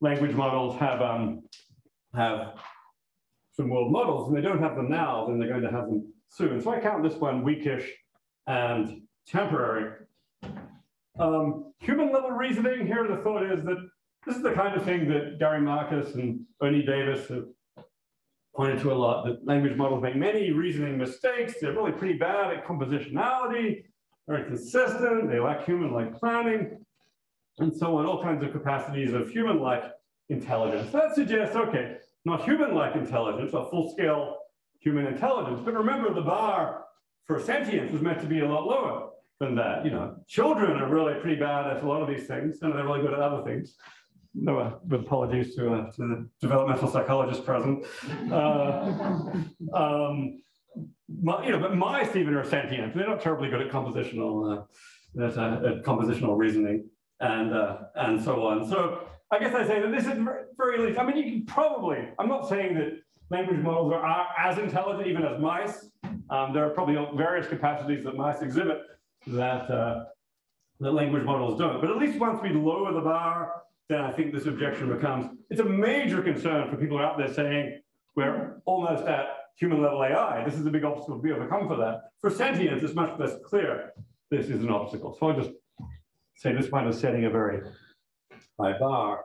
language models have, um, have some world models, and they don't have them now, then they're going to have them soon. So I count this one weakish and temporary. Um, human level reasoning, here the thought is that this is the kind of thing that Gary Marcus and Ernie Davis have pointed to a lot that language models make many reasoning mistakes. They're really pretty bad at compositionality, very consistent. They lack human-like planning, and so on, all kinds of capacities of human-like intelligence. That suggests, okay, not human-like intelligence, a full-scale human intelligence. But remember, the bar for sentience was meant to be a lot lower than that. You know, children are really pretty bad at a lot of these things, and they're really good at other things no, uh, with apologies to, uh, to the developmental psychologist present. Uh, um, my, you know, but mice even are sentient. They're not terribly good at compositional, uh, at, uh, at compositional reasoning and uh, and so on. So I guess I say that this is very least. I mean, you can probably. I'm not saying that language models are, are as intelligent even as mice. Um, there are probably various capacities that mice exhibit that that language models don't. But at least once we lower the bar then I think this objection becomes, it's a major concern for people out there saying we're almost at human level AI. This is a big obstacle to be overcome for that. For sentience, it's much less clear this is an obstacle. So I'll just say this one is setting a very high bar.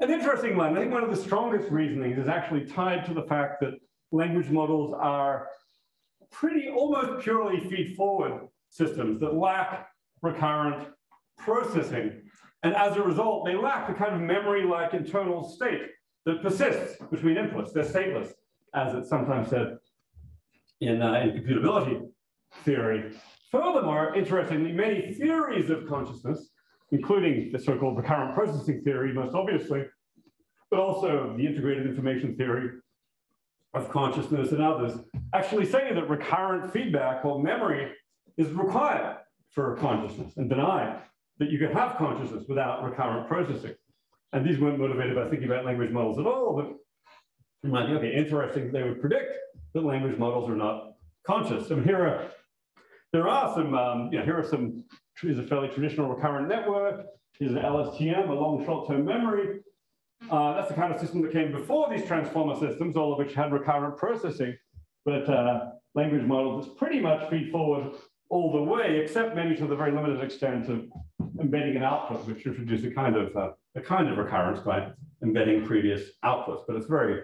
An interesting one, I think one of the strongest reasonings is actually tied to the fact that language models are pretty almost purely feed forward systems that lack recurrent processing. And as a result, they lack the kind of memory-like internal state that persists between inputs. They're stateless, as it's sometimes said in, uh, in computability theory. Furthermore, interestingly, many theories of consciousness, including the so-called recurrent processing theory, most obviously, but also the integrated information theory of consciousness and others, actually say that recurrent feedback or memory is required for consciousness and deny that you could have consciousness without recurrent processing. And these weren't motivated by thinking about language models at all, but might think, okay, interesting, they would predict that language models are not conscious. So here are, there are some, um, know, here are some, here's a fairly traditional recurrent network. Here's an LSTM, a long short-term memory. Uh, that's the kind of system that came before these transformer systems, all of which had recurrent processing. But uh, language models is pretty much feed forward all the way, except maybe to the very limited extent of embedding an output, which introduces a kind of uh, a kind of recurrence by embedding previous outputs. But it's very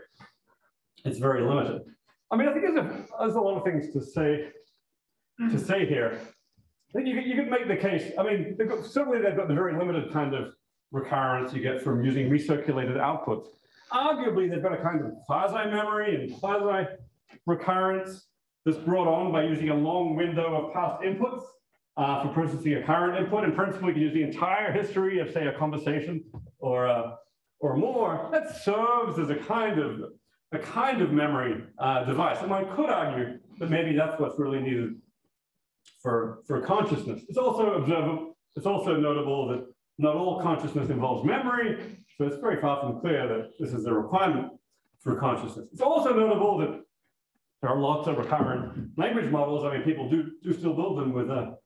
it's very limited. I mean, I think there's a, there's a lot of things to say to say here. I think you you could make the case. I mean, they've got, certainly they've got the very limited kind of recurrence you get from using recirculated outputs. Arguably, they've got a kind of quasi memory and quasi recurrence that's brought on by using a long window of past inputs uh, for processing a current input. In principle, you can use the entire history of, say, a conversation or uh, or more. That serves as a kind of a kind of memory uh, device. And one could argue that maybe that's what's really needed for, for consciousness. It's also observable, it's also notable that not all consciousness involves memory, so it's very far from clear that this is a requirement for consciousness. It's also notable that there are lots of recurrent language models. I mean, people do, do still build them with a,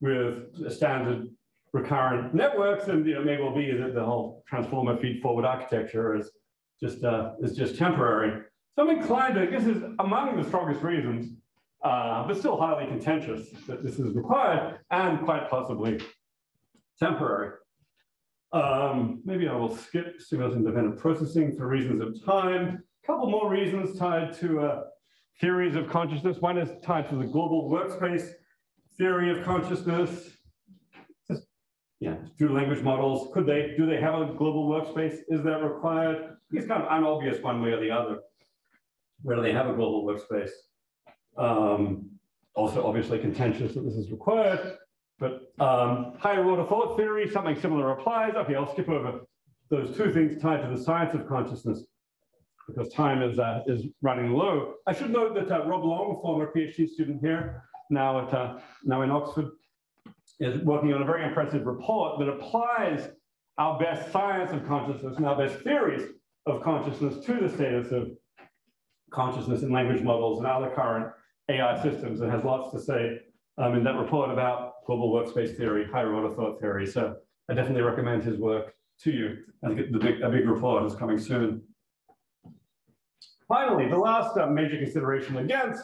with a standard recurrent networks, and it may well be that the whole transformer feed forward architecture is just uh, is just temporary. So I'm inclined to, this is among the strongest reasons, uh, but still highly contentious that this is required and quite possibly temporary. Um, maybe I will skip stimulus independent processing for reasons of time. A couple more reasons tied to uh, theories of consciousness. One is tied to the global workspace theory of consciousness yeah, through language models. Could they, do they have a global workspace? Is that required? It's kind of unobvious one way or the other. Do they have a global workspace? Um, also obviously contentious that this is required, but um, higher order thought theory, something similar applies. Okay, I'll skip over those two things tied to the science of consciousness because time is, uh, is running low. I should note that uh, Rob Long, former PhD student here, now at uh, now in Oxford, is working on a very impressive report that applies our best science of consciousness and our best theories of consciousness to the status of consciousness in language models and other current AI systems and has lots to say um, in that report about global workspace theory, higher order thought theory. So I definitely recommend his work to you. I think the big, a big report is coming soon. Finally, the last uh, major consideration against,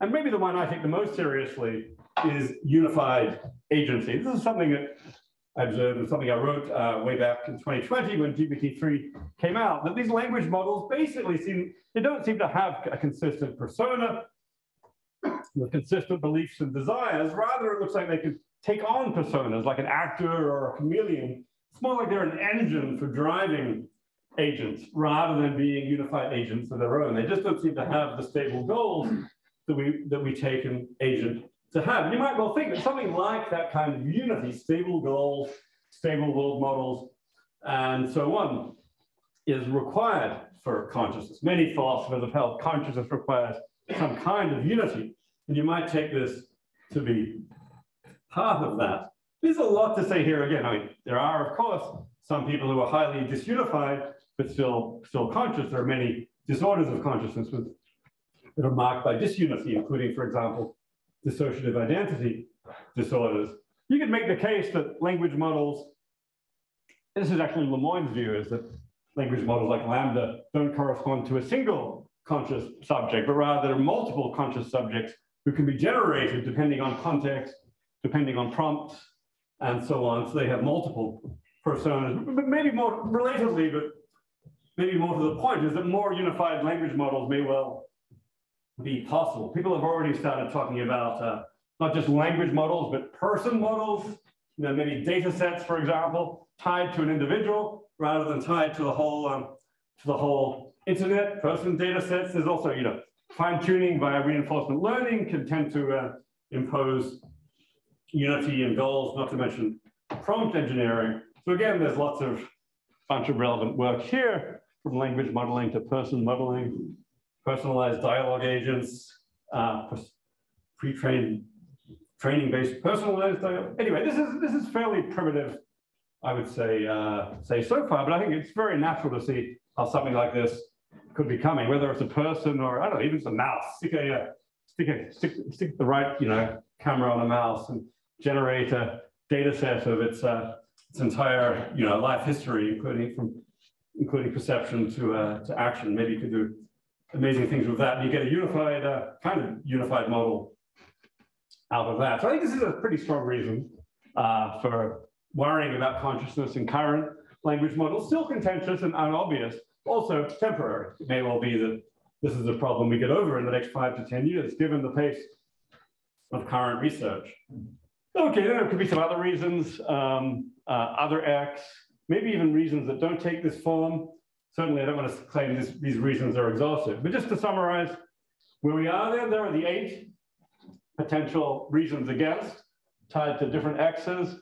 and maybe the one I take the most seriously, is unified agency. This is something that I observed and something I wrote uh, way back in 2020 when GPT-3 came out, that these language models basically seem, they don't seem to have a consistent persona with consistent beliefs and desires. Rather, it looks like they could take on personas like an actor or a chameleon. It's more like they're an engine for driving agents rather than being unified agents of their own. They just don't seem to have the stable goals that we, that we take an agent to have. You might well think that something like that kind of unity, stable goals, stable world models, and so on, is required for consciousness. Many philosophers have held consciousness requires some kind of unity. And you might take this to be part of that. There's a lot to say here again. I mean, there are, of course, some people who are highly disunified, but still, still conscious. There are many disorders of consciousness with, that are marked by disunity, including, for example, dissociative identity disorders. You could make the case that language models, this is actually Lemoine's view, is that language models like LaMDA don't correspond to a single conscious subject, but rather there are multiple conscious subjects who can be generated depending on context, depending on prompts, and so on. So they have multiple personas, but maybe more relatively, but maybe more to the point is that more unified language models may well be possible. People have already started talking about uh, not just language models, but person models, you know, maybe data sets, for example, tied to an individual rather than tied to the whole um, to the whole internet. Person data sets. There's also, you know, fine tuning via reinforcement learning can tend to uh, impose unity and goals, not to mention prompt engineering. So again, there's lots of bunch of relevant work here from language modeling to person modeling personalized dialogue agents, uh, pre-trained training-based personalized. dialogue. Anyway, this is this is fairly primitive, I would say uh, say so far, but I think it's very natural to see how something like this could be coming, whether it's a person or I don't know, even it's a mouse. Stick a, uh, stick a stick, stick the right you know camera on a mouse and generate a data set of its uh, its entire you know life history, including from including perception to uh, to action. Maybe you could do amazing things with that, and you get a unified uh, kind of unified model out of that. So I think this is a pretty strong reason uh, for worrying about consciousness in current language models. Still contentious and unobvious, also temporary. It may well be that this is a problem we get over in the next five to 10 years, given the pace of current research. Okay, then there could be some other reasons, um, uh, other X, maybe even reasons that don't take this form. Certainly, I don't want to claim this, these reasons are exhaustive, but just to summarize where we are there, there are the eight potential reasons against tied to different X's.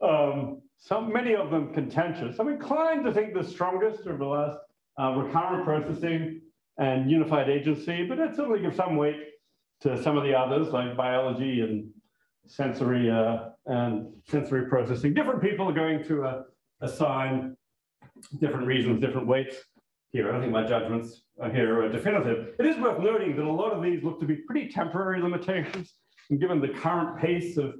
Um, some, many of them contentious. I'm inclined to think the strongest are the last uh, recurrent processing and unified agency, but I'd certainly give some weight to some of the others like biology and sensory uh, and sensory processing. Different people are going to uh, assign different reasons, different weights here. I don't think my judgments here are definitive. It is worth noting that a lot of these look to be pretty temporary limitations. And given the current pace of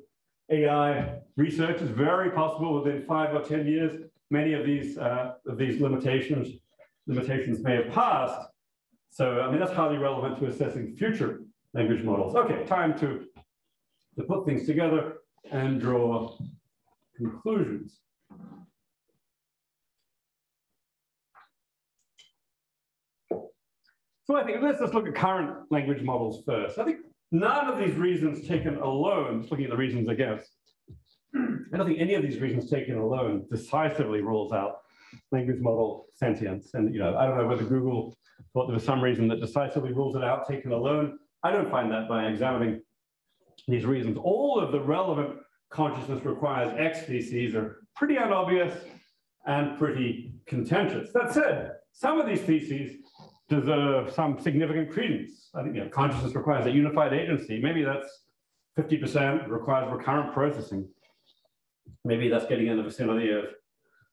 AI research, it's very possible within five or 10 years, many of these, uh, of these limitations, limitations may have passed. So, I mean, that's highly relevant to assessing future language models. Okay, time to to put things together and draw conclusions. So I think let's just look at current language models first. I think none of these reasons taken alone, just looking at the reasons against, I don't think any of these reasons taken alone decisively rules out language model sentience. And you know, I don't know whether Google thought there was some reason that decisively rules it out taken alone. I don't find that by examining these reasons. All of the relevant consciousness requires X theses are pretty unobvious and pretty contentious. That said, some of these theses deserve some significant credence. I think you know, consciousness requires a unified agency. Maybe that's 50% requires recurrent processing. Maybe that's getting in the vicinity of,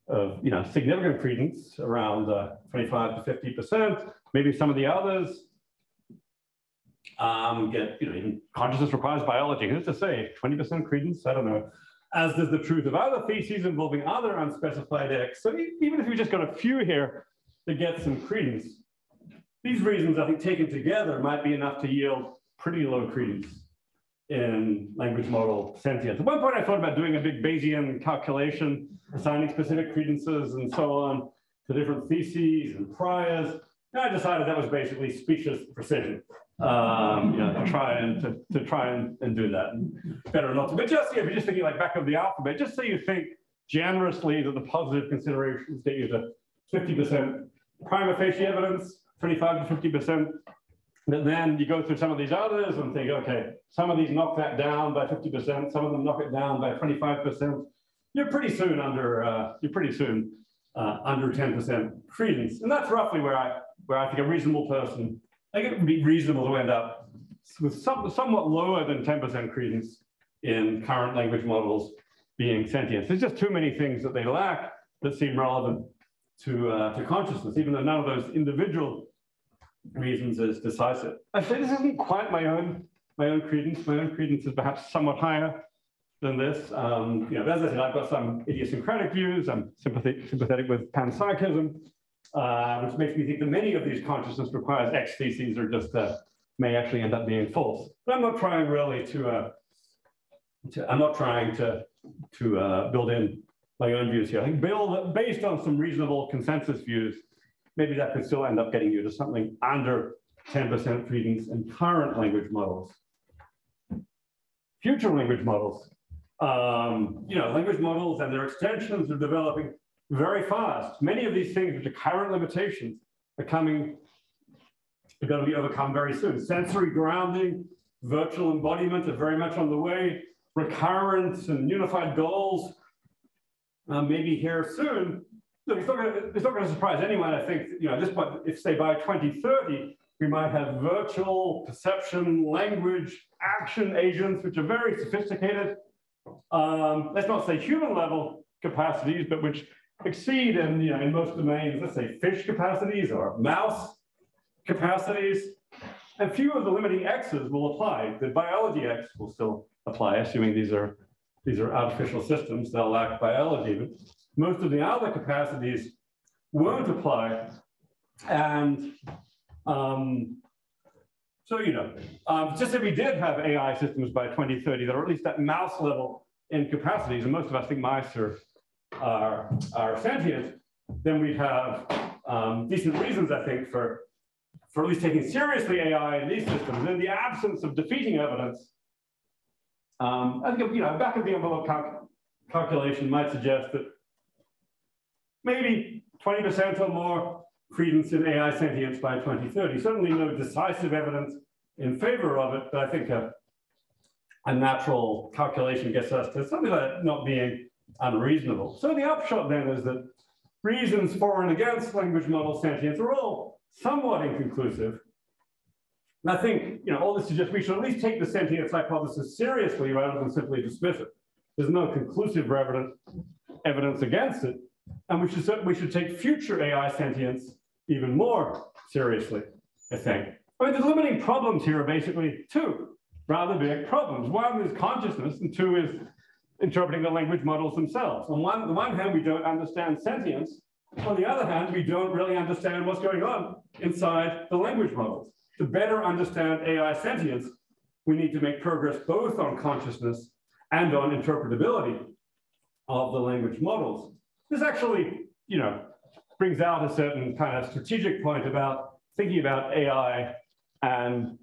of you know, significant credence around uh, 25 to 50%. Maybe some of the others um, get, you know, even consciousness requires biology. Who's to say 20% credence? I don't know. As does the truth of other theses involving other unspecified X. So even if you just got a few here to get some credence, these reasons, I think, taken together might be enough to yield pretty low credence in language model sentience. At one point, I thought about doing a big Bayesian calculation, assigning specific credences and so on to different theses and priors. And I decided that was basically specious precision um, you know, to try and to, to try and, and do that. better not to. But just if you're just thinking like back of the alphabet, just so you think generously that the positive considerations get you to 50% prima facie evidence, 25 to 50%. But then you go through some of these others and think, okay, some of these knock that down by 50%, some of them knock it down by 25%. You're pretty soon under, uh, you're pretty soon uh, under 10% credence. And that's roughly where I, where I think a reasonable person I think it would be reasonable to end up with some, somewhat lower than 10% credence in current language models being sentient. There's just too many things that they lack that seem relevant to, uh, to consciousness, even though none of those individual reasons is decisive. I say this isn't quite my own, my own credence. My own credence is perhaps somewhat higher than this. Um, you know, as I said, I've got some idiosyncratic views. I'm sympathetic, sympathetic with panpsychism uh, which makes me think that many of these consciousness requires X theses are just uh, may actually end up being false. But I'm not trying really to, uh, to I'm not trying to to uh, build in my own views here. I think build based on some reasonable consensus views, maybe that could still end up getting you to something under 10% credence in current language models. Future language models. Um, you know, language models and their extensions are developing very fast. Many of these things, which are current limitations, are coming, are going to be overcome very soon. Sensory grounding, virtual embodiment are very much on the way. Recurrence and unified goals uh, maybe here soon. It's not, going to, it's not going to surprise anyone, I think, you know, this point, if say by 2030, We might have virtual perception, language, action agents, which are very sophisticated. Um, let's not say human level capacities, but which exceed in, you know, in most domains, let's say fish capacities or mouse capacities. And few of the limiting X's will apply. The biology X will still apply, assuming these are these are artificial systems, they'll lack biology. But most of the other capacities won't apply. And um, so, you know, um, just if we did have AI systems by 2030 that are at least at mouse level in capacities, and most of us think mice are, are, are sentient, then we'd have um, decent reasons, I think, for, for at least taking seriously AI in these systems. In the absence of defeating evidence, um, I think, you know, back of the envelope calc calculation might suggest that maybe 20% or more credence in AI sentience by 2030. Certainly no decisive evidence in favor of it, but I think a, a natural calculation gets us to something like not being unreasonable. So the upshot then is that reasons for and against language model sentience are all somewhat inconclusive. And I think, you know, all this suggests we should at least take the sentience hypothesis seriously rather than simply dismiss it. There's no conclusive evidence, evidence against it. And we should, we should take future AI sentience even more seriously, I think. I mean, the limiting problems here are basically two rather big problems. One is consciousness, and two is interpreting the language models themselves. On one, on the one hand, we don't understand sentience. On the other hand, we don't really understand what's going on inside the language models. To better understand AI sentience, we need to make progress both on consciousness and on interpretability of the language models. This actually, you know, brings out a certain kind of strategic point about thinking about AI and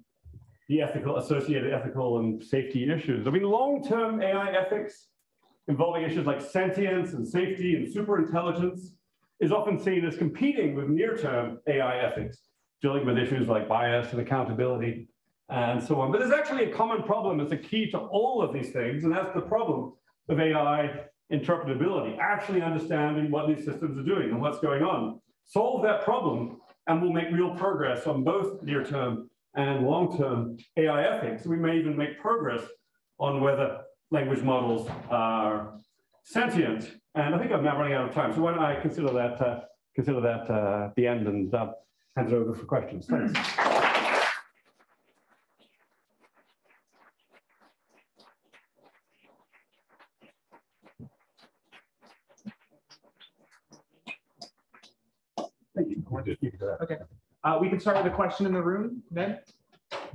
the ethical, associated ethical and safety issues. I mean, long-term AI ethics involving issues like sentience and safety and superintelligence is often seen as competing with near-term AI ethics, dealing with issues like bias and accountability and so on. But there's actually a common problem as a key to all of these things, and that's the problem of AI interpretability, actually understanding what these systems are doing and what's going on. Solve that problem, and we'll make real progress on both near-term and long-term AI ethics. We may even make progress on whether language models are sentient. And I think I'm now running out of time. So why don't I consider that uh, consider that uh, the end and uh, hand it over for questions. Thanks. Okay. Uh, we can start with a question in the room, then.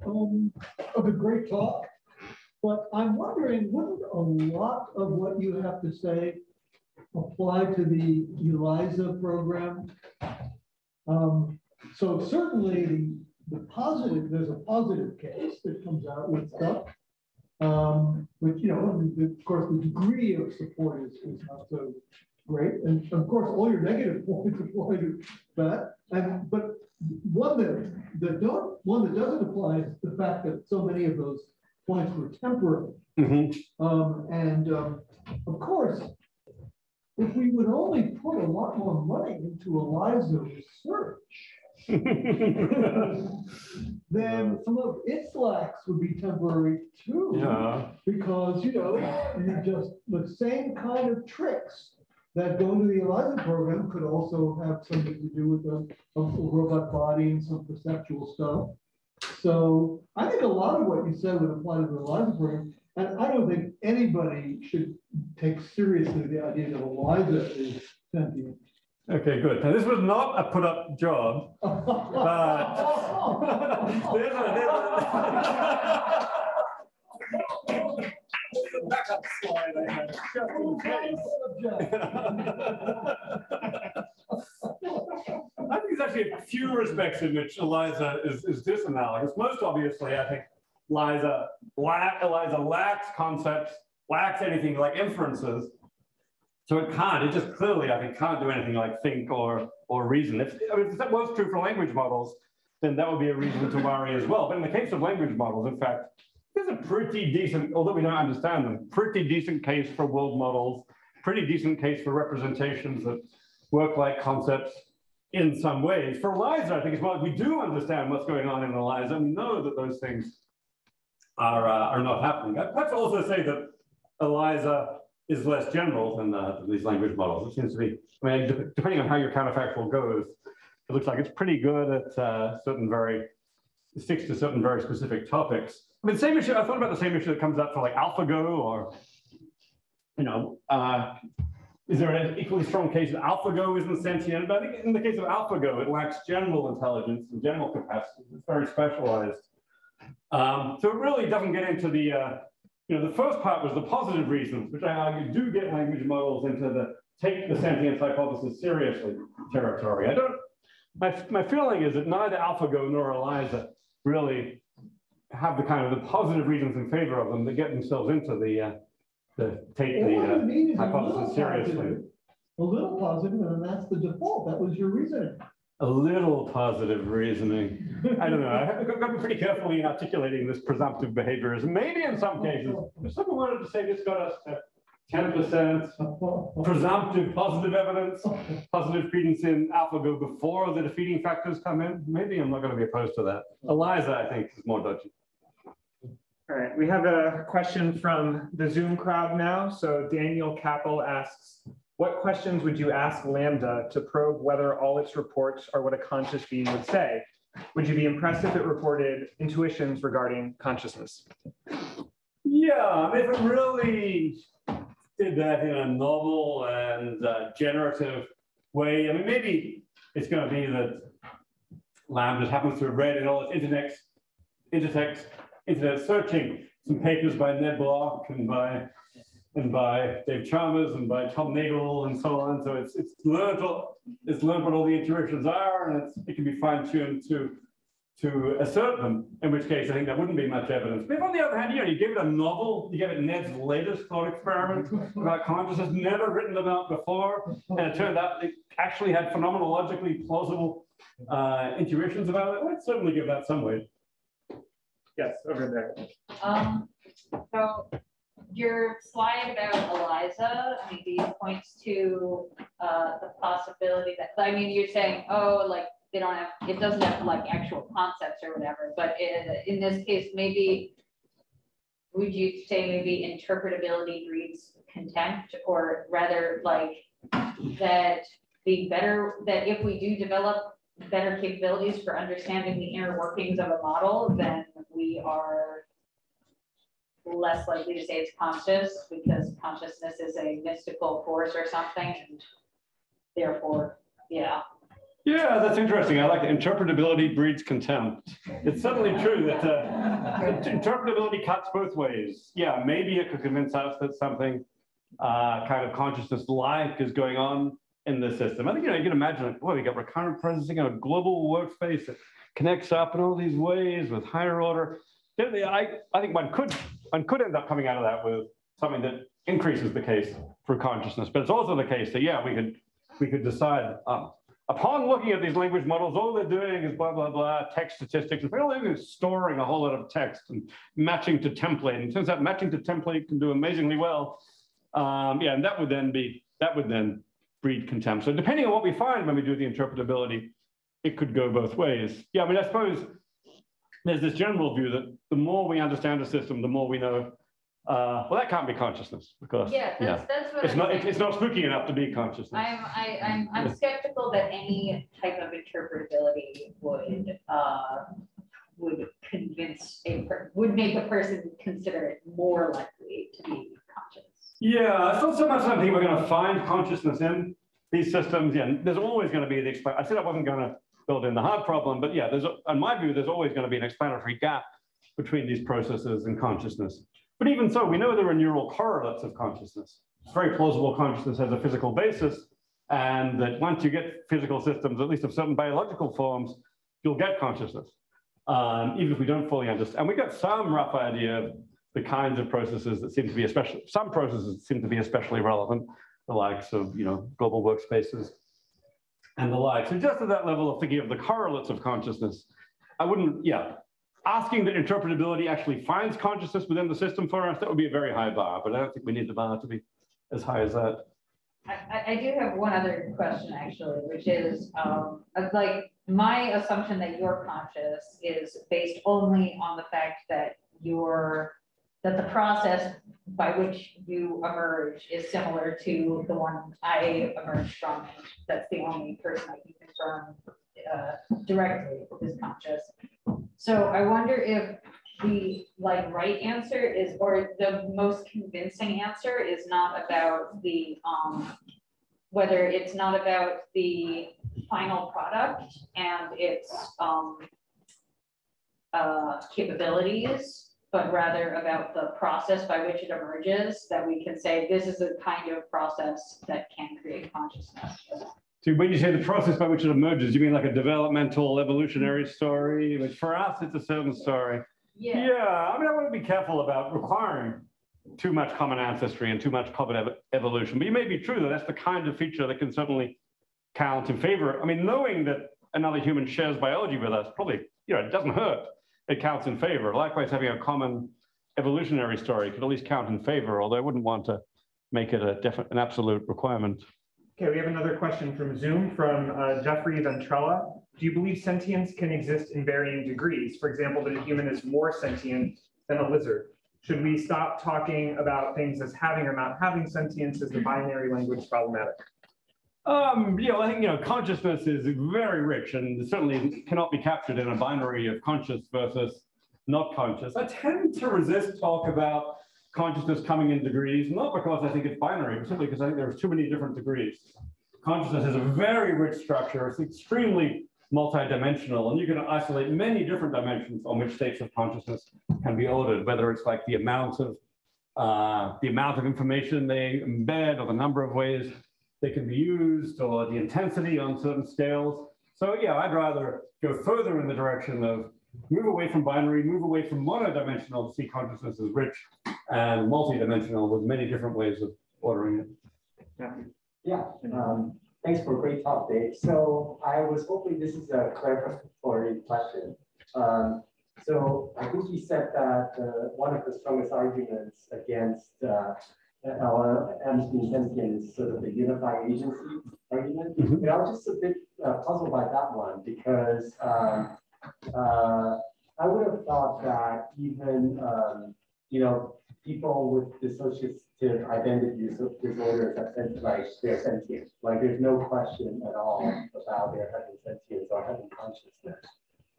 Um, of a great talk, but I'm wondering, wouldn't a lot of what you have to say apply to the ELIZA program? Um, so certainly the, the positive, there's a positive case that comes out with stuff. Um, which, you know, the, of course, the degree of support is, is not so great. And of course, all your negative points apply to that. And but one that that don't one that doesn't apply is the fact that so many of those points were temporary. Mm -hmm. um, and um, of course, if we would only put a lot more money into ELIZA research, then some of its lacks would be temporary too. Yeah. Because you know, you just the same kind of tricks that going to the ELIZA program could also have something to do with the robot body and some perceptual stuff. So I think a lot of what you said would apply to the ELIZA program. And I don't think anybody should take seriously the idea that ELIZA is sentient. Okay, good. Now, this was not a put up job, but backup slide I had just in case. I think there's actually a few respects in which ELIZA is, is disanalogous. Most obviously, I think ELIZA, lack, ELIZA lacks concepts, lacks anything like inferences. So it can't, it just clearly, I think, can't do anything like think or, or reason. If, I mean, if that was true for language models, then that would be a reason to worry as well. But in the case of language models, in fact, there's a pretty decent, although we don't understand them, pretty decent case for world models, pretty decent case for representations that work like concepts in some ways. For ELIZA, I think it's more we do understand what's going on in ELIZA and know that those things are, uh, are not happening. I'd perhaps also say that ELIZA is less general than, uh, these language models. It seems to be, I mean, de depending on how your counterfactual goes, it looks like it's pretty good at uh, certain very, sticks to certain very specific topics. I mean, same issue, I thought about the same issue that comes up for like AlphaGo or, you know, uh, is there an equally strong case that AlphaGo isn't sentient? But I think in the case of AlphaGo, it lacks general intelligence and general capacity. It's very specialized. Um, so it really doesn't get into the, uh, you know, the first part was the positive reasons, which I argue do get language models into the take the sentience hypothesis seriously territory. I don't, my, my feeling is that neither AlphaGo nor ELIZA really have the kind of the positive reasons in favor of them that get themselves into the, uh, the take And what I the uh, little hypothesis seriously. positive, A little positive, and that's the default. That was your reasoning. A little positive reasoning. I don't know. I've got to be pretty careful in articulating this presumptive behaviorism. Maybe in some cases, if someone wanted to say this got us to ten percent presumptive positive evidence, positive credence in AlphaGo before the defeating factors come in, maybe I'm not going to be opposed to that. ELIZA, I think, is more dodgy. All right, we have a question from the Zoom crowd now. So Daniel Capel asks, what questions would you ask LaMDA to probe whether all its reports are what a conscious being would say? Would you be impressed if it reported intuitions regarding consciousness? Yeah, if it really did that in a novel and uh, generative way, I mean, maybe it's going to be that LaMDA happens to have read in all its internet, intertext, internet searching some papers by Ned Block and by and by Dave Chalmers and by Tom Nagel and so on. So it's it's learned all, it's learned what all the intuitions are, and it can be fine tuned to to assert them. In which case, I think that wouldn't be much evidence. But if on the other hand, you know, you give it a novel, you give it Ned's latest thought experiment about consciousness, never written about before, and it turned out it actually had phenomenologically plausible uh, intuitions about it. I'd certainly give that some weight. Yes, over there. Um, so your slide about ELIZA maybe points to, uh, the possibility that, I mean, you're saying, oh, like, they don't have, it doesn't have like actual concepts or whatever, but in, in this case, maybe would you say maybe interpretability breeds contempt, or rather like that the better, that if we do develop better capabilities for understanding the inner workings of a model, then we are less likely to say it's conscious because consciousness is a mystical force or something and therefore, yeah. Yeah, that's interesting. I like it. Interpretability breeds contempt. It's certainly true that uh, interpretability cuts both ways. Yeah, maybe it could convince us that something uh, kind of consciousness-like is going on in the system. I think, you know, you can imagine, like, boy, we got recurrent processing on a global workspace that connects up in all these ways with higher order. I, I think one could, one could end up coming out of that with something that increases the case for consciousness. But it's also the case that, yeah, we could, we could decide, um, upon looking at these language models, all they're doing is blah, blah, blah, text statistics. And all they're is storing a whole lot of text and matching to template. And turns out matching to template can do amazingly well. Um, yeah, and that would then be, that would then breed contempt. So depending on what we find when we do the interpretability, it could go both ways. Yeah, I mean, I suppose there's this general view that the more we understand a system, the more we know. Uh, well, that can't be consciousness because Yeah, that's, that's what it's I'm not. It's not spooky enough to be consciousness. I'm, I, I'm, I'm skeptical that any type of interpretability would, uh, would convince a, would make a person consider it more likely to be conscious. Yeah, it's not so much think we're going to find consciousness in these systems. Yeah, there's always going to be the. expla- I said I wasn't going to build in the hard problem, but yeah, there's, in my view, there's always going to be an explanatory gap between these processes and consciousness. But even so, we know there are neural correlates of consciousness. It's very plausible consciousness has a physical basis, and that once you get physical systems, at least of certain biological forms, you'll get consciousness, um, even if we don't fully understand. And we got some rough idea the kinds of processes that seem to be especially, some processes seem to be especially relevant, the likes of, you know, global workspaces and the like. So just at that level of thinking of the correlates of consciousness, I wouldn't, yeah, asking that interpretability actually finds consciousness within the system for us, that would be a very high bar, but I don't think we need the bar to be as high as that. I, I, do have one other question actually, which is, um, like, my assumption that you're conscious is based only on the fact that you're, that the process by which you emerge is similar to the one I emerged from. That's the only person I can confirm, uh, directly is conscious. So I wonder if the like right answer is, or the most convincing answer is not about the, um, whether it's not about the final product and its, um, uh, capabilities, but rather about the process by which it emerges, that we can say, this is the kind of process that can create consciousness. So when you say the process by which it emerges, you mean like a developmental evolutionary story? Which for us, it's a certain story. Yeah, Yeah, I mean, I want to be careful about requiring too much common ancestry and too much common ev- evolution. But you may be true that that's the kind of feature that can certainly count in favor. I mean, knowing that another human shares biology with us probably, you know, it doesn't hurt. It counts in favor. Likewise, having a common evolutionary story could at least count in favor, although I wouldn't want to make it a definite, an absolute requirement. Okay, we have another question from Zoom from uh, Jeffrey Ventrella. Do you believe sentience can exist in varying degrees? For example, that a human is more sentient than a lizard? Should we stop talking about things as having or not having sentience? Is the binary language problematic? Um, you know, I think, you know, consciousness is very rich and certainly cannot be captured in a binary of conscious versus not conscious. I tend to resist talk about consciousness coming in degrees, not because I think it's binary, but simply because I think there's too many different degrees. Consciousness is a very rich structure. It's extremely multidimensional, and you can isolate many different dimensions on which states of consciousness can be ordered, whether it's like the amount of uh, the amount of information they embed or the number of ways they can be used or the intensity on certain scales. So yeah, I'd rather go further in the direction of move away from binary, move away from monodimensional to see consciousness as rich and multidimensional with many different ways of ordering it. Yeah, um, thanks for a great talk, Dave. So I was hoping this is a clarificatory question. Um, so I think you said that uh, one of the strongest arguments against uh, our Amnesty Sentient is sort of the unifying agency argument. Mhm. And I was just a bit uh, puzzled by that one because um, uh, I would have thought that even, um, you know, people with dissociative identity dis- disorders have sense like they're sentient. Like there's no question at all about their having sentience or having consciousness.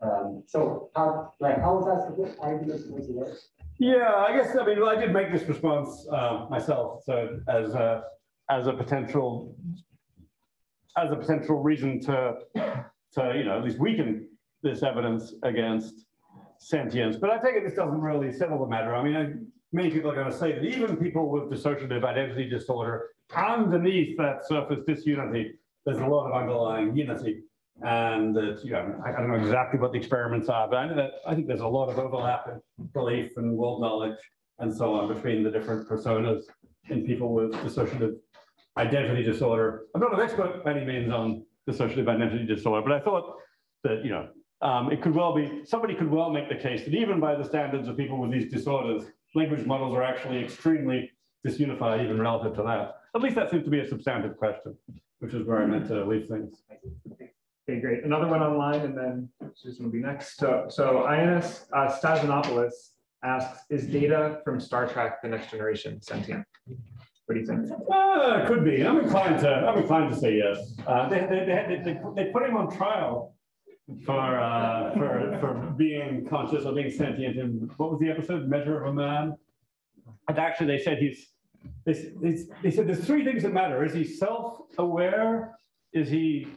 Um, so how, like, how is that argument supposed to work? Yeah, I guess, I mean, I did make this response uh, myself, so as a, as a potential, as a potential reason to, to, you know, at least weaken this evidence against sentience. But I take it this doesn't really settle the matter. I mean, I- many people are going to say that even people with dissociative identity disorder, underneath that surface disunity, there's a lot of underlying unity. And that, you know, I don't know exactly what the experiments are, but I know that, I think there's a lot of overlap in belief and world knowledge and so on between the different personas in people with dissociative identity disorder. I'm not an expert by any means on dissociative identity disorder, but I thought that, you know, um, it could well be, somebody could well make the case that even by the standards of people with these disorders, language models are actually extremely disunified even relative to that. At least that seems to be a substantive question, which is where I meant to leave things. Okay, great. Another one online and then Susan will be next. So, so Ioannis uh, Stasinopoulos asks, is Data from Star Trek The Next Generation sentient? What do you think? Uh, could be. I'm inclined to, I'm inclined to say yes. Uh, they, they, they, they, put him on trial for, uh, for, for being conscious or being sentient in, what was the episode, Measure of a Man? And actually, they said he's, they, they, they said there's three things that matter. Is he self-aware? Is he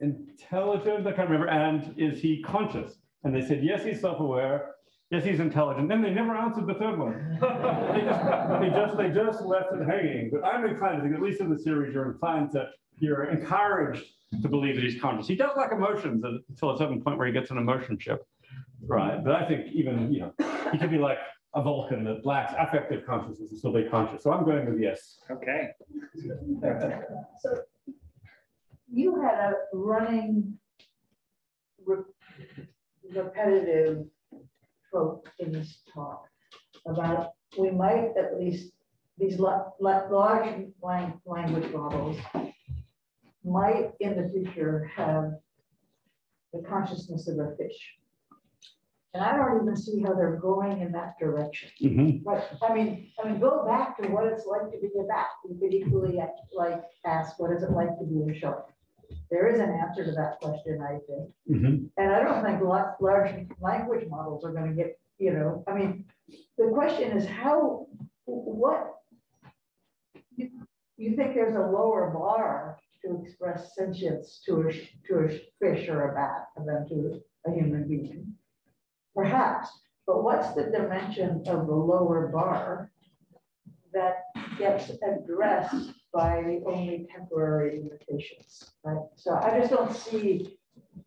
intelligent? I can't remember. And is he conscious? And they said, yes, he's self-aware. Yes, he's intelligent. Then they never answered the third one. They just, they just, they just left it hanging. But I'm inclined to think, at least in the series, you're inclined to, you're encouraged to believe that he's conscious. He does lack emotions until a certain point where he gets an emotion chip. Right. But I think even, you know, he could be like a Vulcan that lacks affective consciousness and still be conscious. So I'm going with yes. Okay. So you had a running re- repetitive trope in this talk about we might at least these la- la- large lang- language models might in the future have the consciousness of a fish. And I don't even see how they're going in that direction. Mhm. But, I mean, I mean, go back to what it's like to be a bat. You could equally like ask, what is it like to be a shark? There is an answer to that question, I think. Mhm. And I don't think large language models are gonna get, you know, I mean, the question is how, what? You, you think there's a lower bar to express sentience to a, to a fish or a bat than to a human being? Perhaps, but what's the dimension of the lower bar that gets addressed by only temporary limitations, right? So I just don't see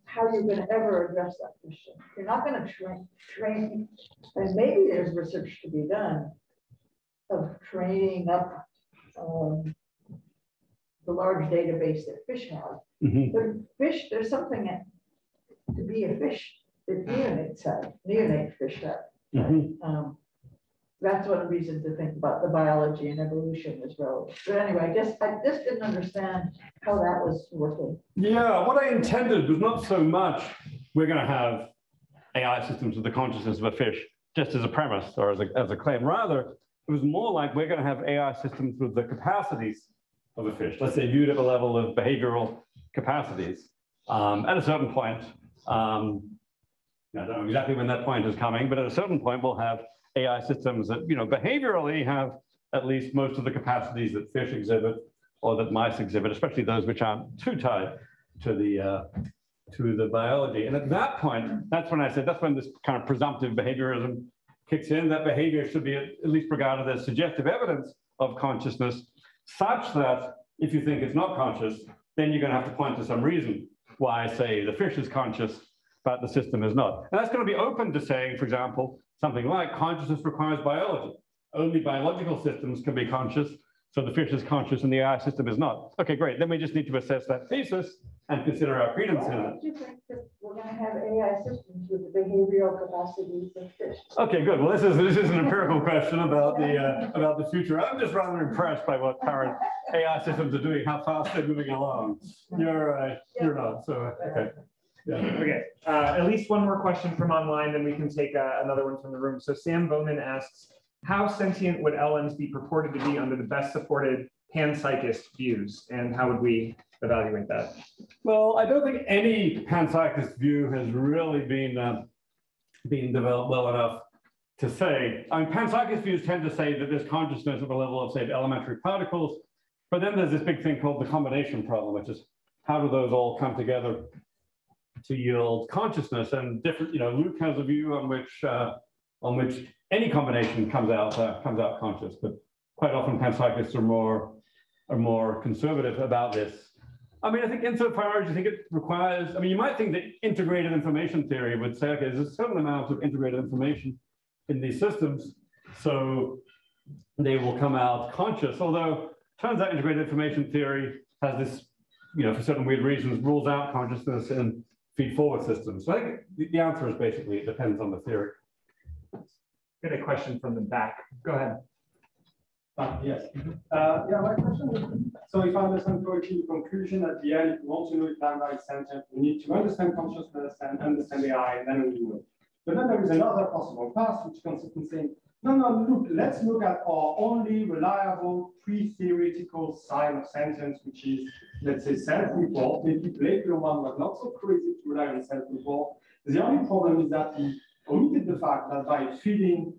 how you're gonna ever address that question. You're not gonna train, train, and maybe there's research to be done of training up um, the large database that fish have. Mhm. But fish, there's something that- to be a fish that neonates have, neonate fish have. Mhm. Um, That's one reason to think about the biology and evolution as well. But anyway, I guess, I just didn't understand how that was working. Yeah, what I intended was not so much, we're going to have AI systems with the consciousness of a fish, just as a premise or as a, as a claim. Rather, it was more like we're going to have AI systems with the capacities of a fish. Let's say viewed at the level of behavioral capacities. Um, at a certain point, um, I don't know exactly when that point is coming, but at a certain point, we'll have AI systems that, you know, behaviorally have at least most of the capacities that fish exhibit or that mice exhibit, especially those which aren't too tied to the uh, to the biology. And at that point, that's when I said that's when this kind of presumptive behaviorism kicks in. That behavior should be at least regarded as suggestive evidence of consciousness, such that if you think it's not conscious, then you're going to have to point to some reason why, say, the fish is conscious, but the system is not. And that's going to be open to saying, for example, something like consciousness requires biology. Only biological systems can be conscious, so the fish is conscious and the AI system is not. Okay, great. Then we just need to assess that thesis and consider our credence in it. don't you think that we're gonna have AI systems with the behavioral capacities of fish? Okay, good. Well, this is this is an empirical question about the uh, about the future. I'm just rather impressed by what current AI systems are doing, how fast they're moving along. You're uh, you're not. So okay. Yeah. Okay, uh, at least one more question from online, then we can take uh, another one from the room. So Sam Bowman asks, how sentient would LMs be purported to be under the best supported panpsychist views? And how would we evaluate that? Well, I don't think any panpsychist view has really been uh, been developed well enough to say. I mean, panpsychist views tend to say that there's consciousness at the level of, say, elementary particles, but then there's this big thing called the combination problem, which is how do those all come together to yield consciousness? And different, you know, Luke has a view on which uh, on which any combination comes out uh, comes out conscious, but quite often panpsychists are more are more conservative about this. I mean, I think insofar as you think it requires, I mean, you might think that integrated information theory would say, okay, there's a certain amount of integrated information in these systems, so they will come out conscious. Although turns out integrated information theory has this, you know, for certain weird reasons, rules out consciousness in feed-forward systems. So I think the, the answer is basically it depends on the theory. Got a question from the back. Go ahead. Uh, Yes. Uh, Yeah, my question is, so if I understand correctly, the conclusion at the end, if we want to know if LaMDA is sentient, we need to understand consciousness and understand AI, and then we know. But then there is another possible path, which consists in saying, no, no, look, let's look at our only reliable pre-theoretical sign of sentience, which is, let's say, self-report. Maybe Lemoine was not so crazy to rely on self-report. The only problem is that he omitted the fact that by feeding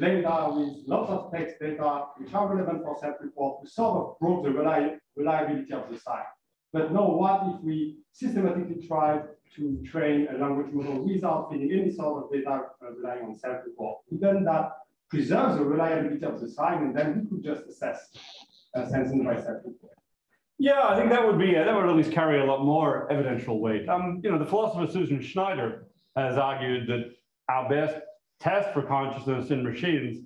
LaMDA with lots of text data, which are relevant for self-report, we sort of broke the reli- reliability of the sign. But now what if we systematically try to train a language model without feeding any sort of data uh, relying on self-report? Then that preserves the reliability of the sign, and then we could just assess uh, sensing self-report. Yeah, I think that would be, that would at least carry a lot more evidential weight. Um, you know, the philosopher Susan Schneider has argued that our best test for consciousness in machines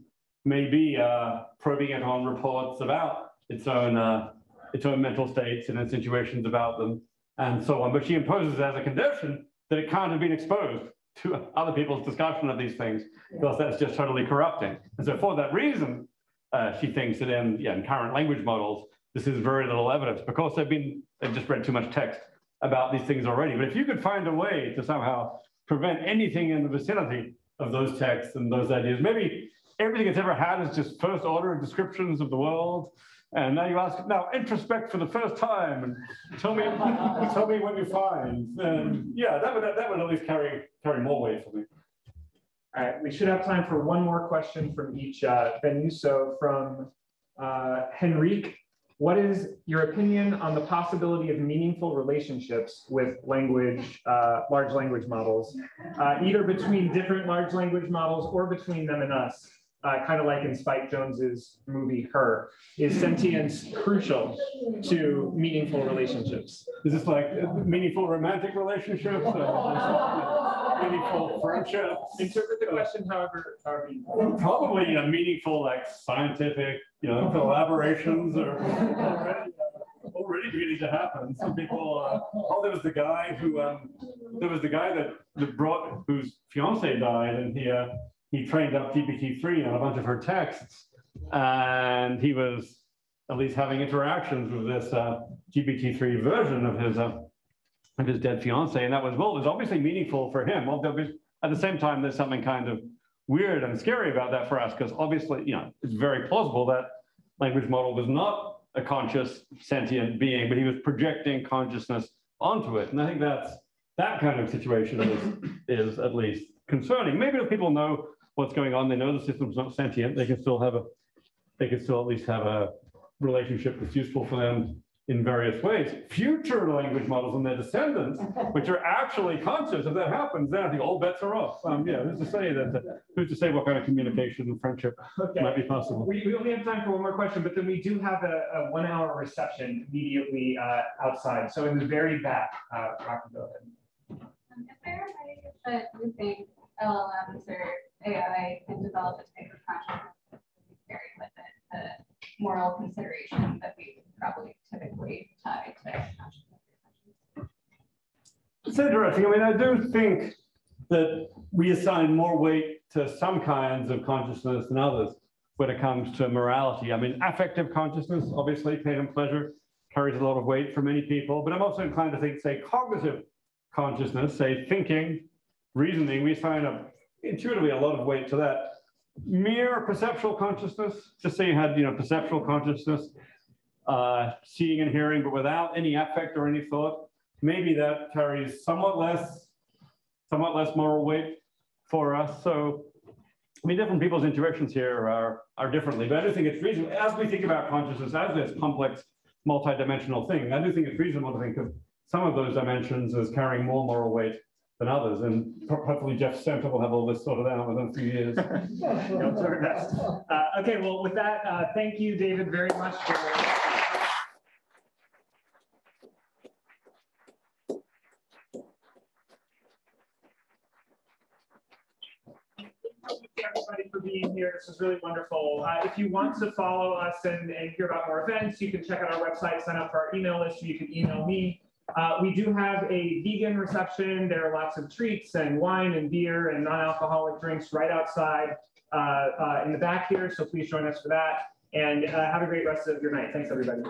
may be uh, probing it on reports about its own, uh, its own mental states and its situations about them and so on. But she imposes as a condition that it can't have been exposed to other people's discussion of these things because that's just totally corrupting. And so for that reason, uh, she thinks that in, yeah, in current language models, this is very little evidence because they've been, they've just read too much text about these things already. But if you could find a way to somehow prevent anything in the vicinity of those texts and those ideas, maybe everything it's ever had is just first order descriptions of the world. And now you ask, now introspect for the first time and tell me, tell me what you find. And yeah, that would, that would at least carry, carry more weight for me. All right, we should have time for one more question from each uh, venue. So from uh, Henrique, what is your opinion on the possibility of meaningful relationships with language, uh, large language models, uh, either between different large language models or between them and us? Uh, kind of like in Spike Jonze's movie Her, is sentience crucial to meaningful relationships? Is this like meaningful romantic relationships? or meaningful friendships? Interpret the question however, however you want. Probably a meaningful, like scientific, you know, collaborations or already, uh, already beginning to happen. Some people, uh, oh, there was the guy who, um, there was the guy that, that brought, whose fiance died and he, uh, he trained up GPT-3 on a bunch of her texts. And he was at least having interactions with this uh, GPT-3 version of his, uh, of his dead fiance. And that was, well, it was obviously meaningful for him. Although at the same time, there's something kind of weird and scary about that for us, because obviously, you know, it's very plausible that language model was not a conscious sentient being, but he was projecting consciousness onto it. And I think that's that kind of situation is, is at least concerning. Maybe if people know what's going on, they know the system's not sentient, they can still have a, they can still at least have a relationship that's useful for them in various ways. Future language models and their descendants, which are actually conscious, if that happens, then I think all bets are off. Um, yeah, who's to say that, who's to say what kind of communication and friendship Okay. might be possible? We, we only have time for one more question, but then we do have a, a one hour reception immediately uh, outside. So in the very back, uh, Rocky, go ahead. Um, Is there a way that you think LLMs or AI can develop a type of consciousness carry with it the moral consideration that we probably typically tie to consciousness? It's interesting. I mean, I do think that we assign more weight to some kinds of consciousness than others when it comes to morality. I mean, affective consciousness, obviously, pain and pleasure carries a lot of weight for many people, but I'm also inclined to think, say, cognitive consciousness, say, thinking, reasoning, we assign a, intuitively a lot of weight to that. Mere perceptual consciousness, just say you had, you know, perceptual consciousness, uh, seeing and hearing, but without any affect or any thought, maybe that carries somewhat less, somewhat less moral weight for us. So, I mean, different people's intuitions here are, are differently, but I do think it's reasonable, as we think about consciousness as this complex, multidimensional thing, I do think it's reasonable to think of some of those dimensions as carrying more moral weight than others. And hopefully Jeff Center will have all this sorted out within a few years. You'll do our best. Uh, okay, well, with that, uh, thank you, David, very much Everybody for being here. This was really wonderful. Uh, if you want to follow us and, and hear about more events, you can check out our website, sign up for our email list. You can email me. Uh, we do have a vegan reception. There are lots of treats and wine and beer and non-alcoholic drinks right outside uh, uh, in the back here. So please join us for that. And uh, have a great rest of your night. Thanks, everybody.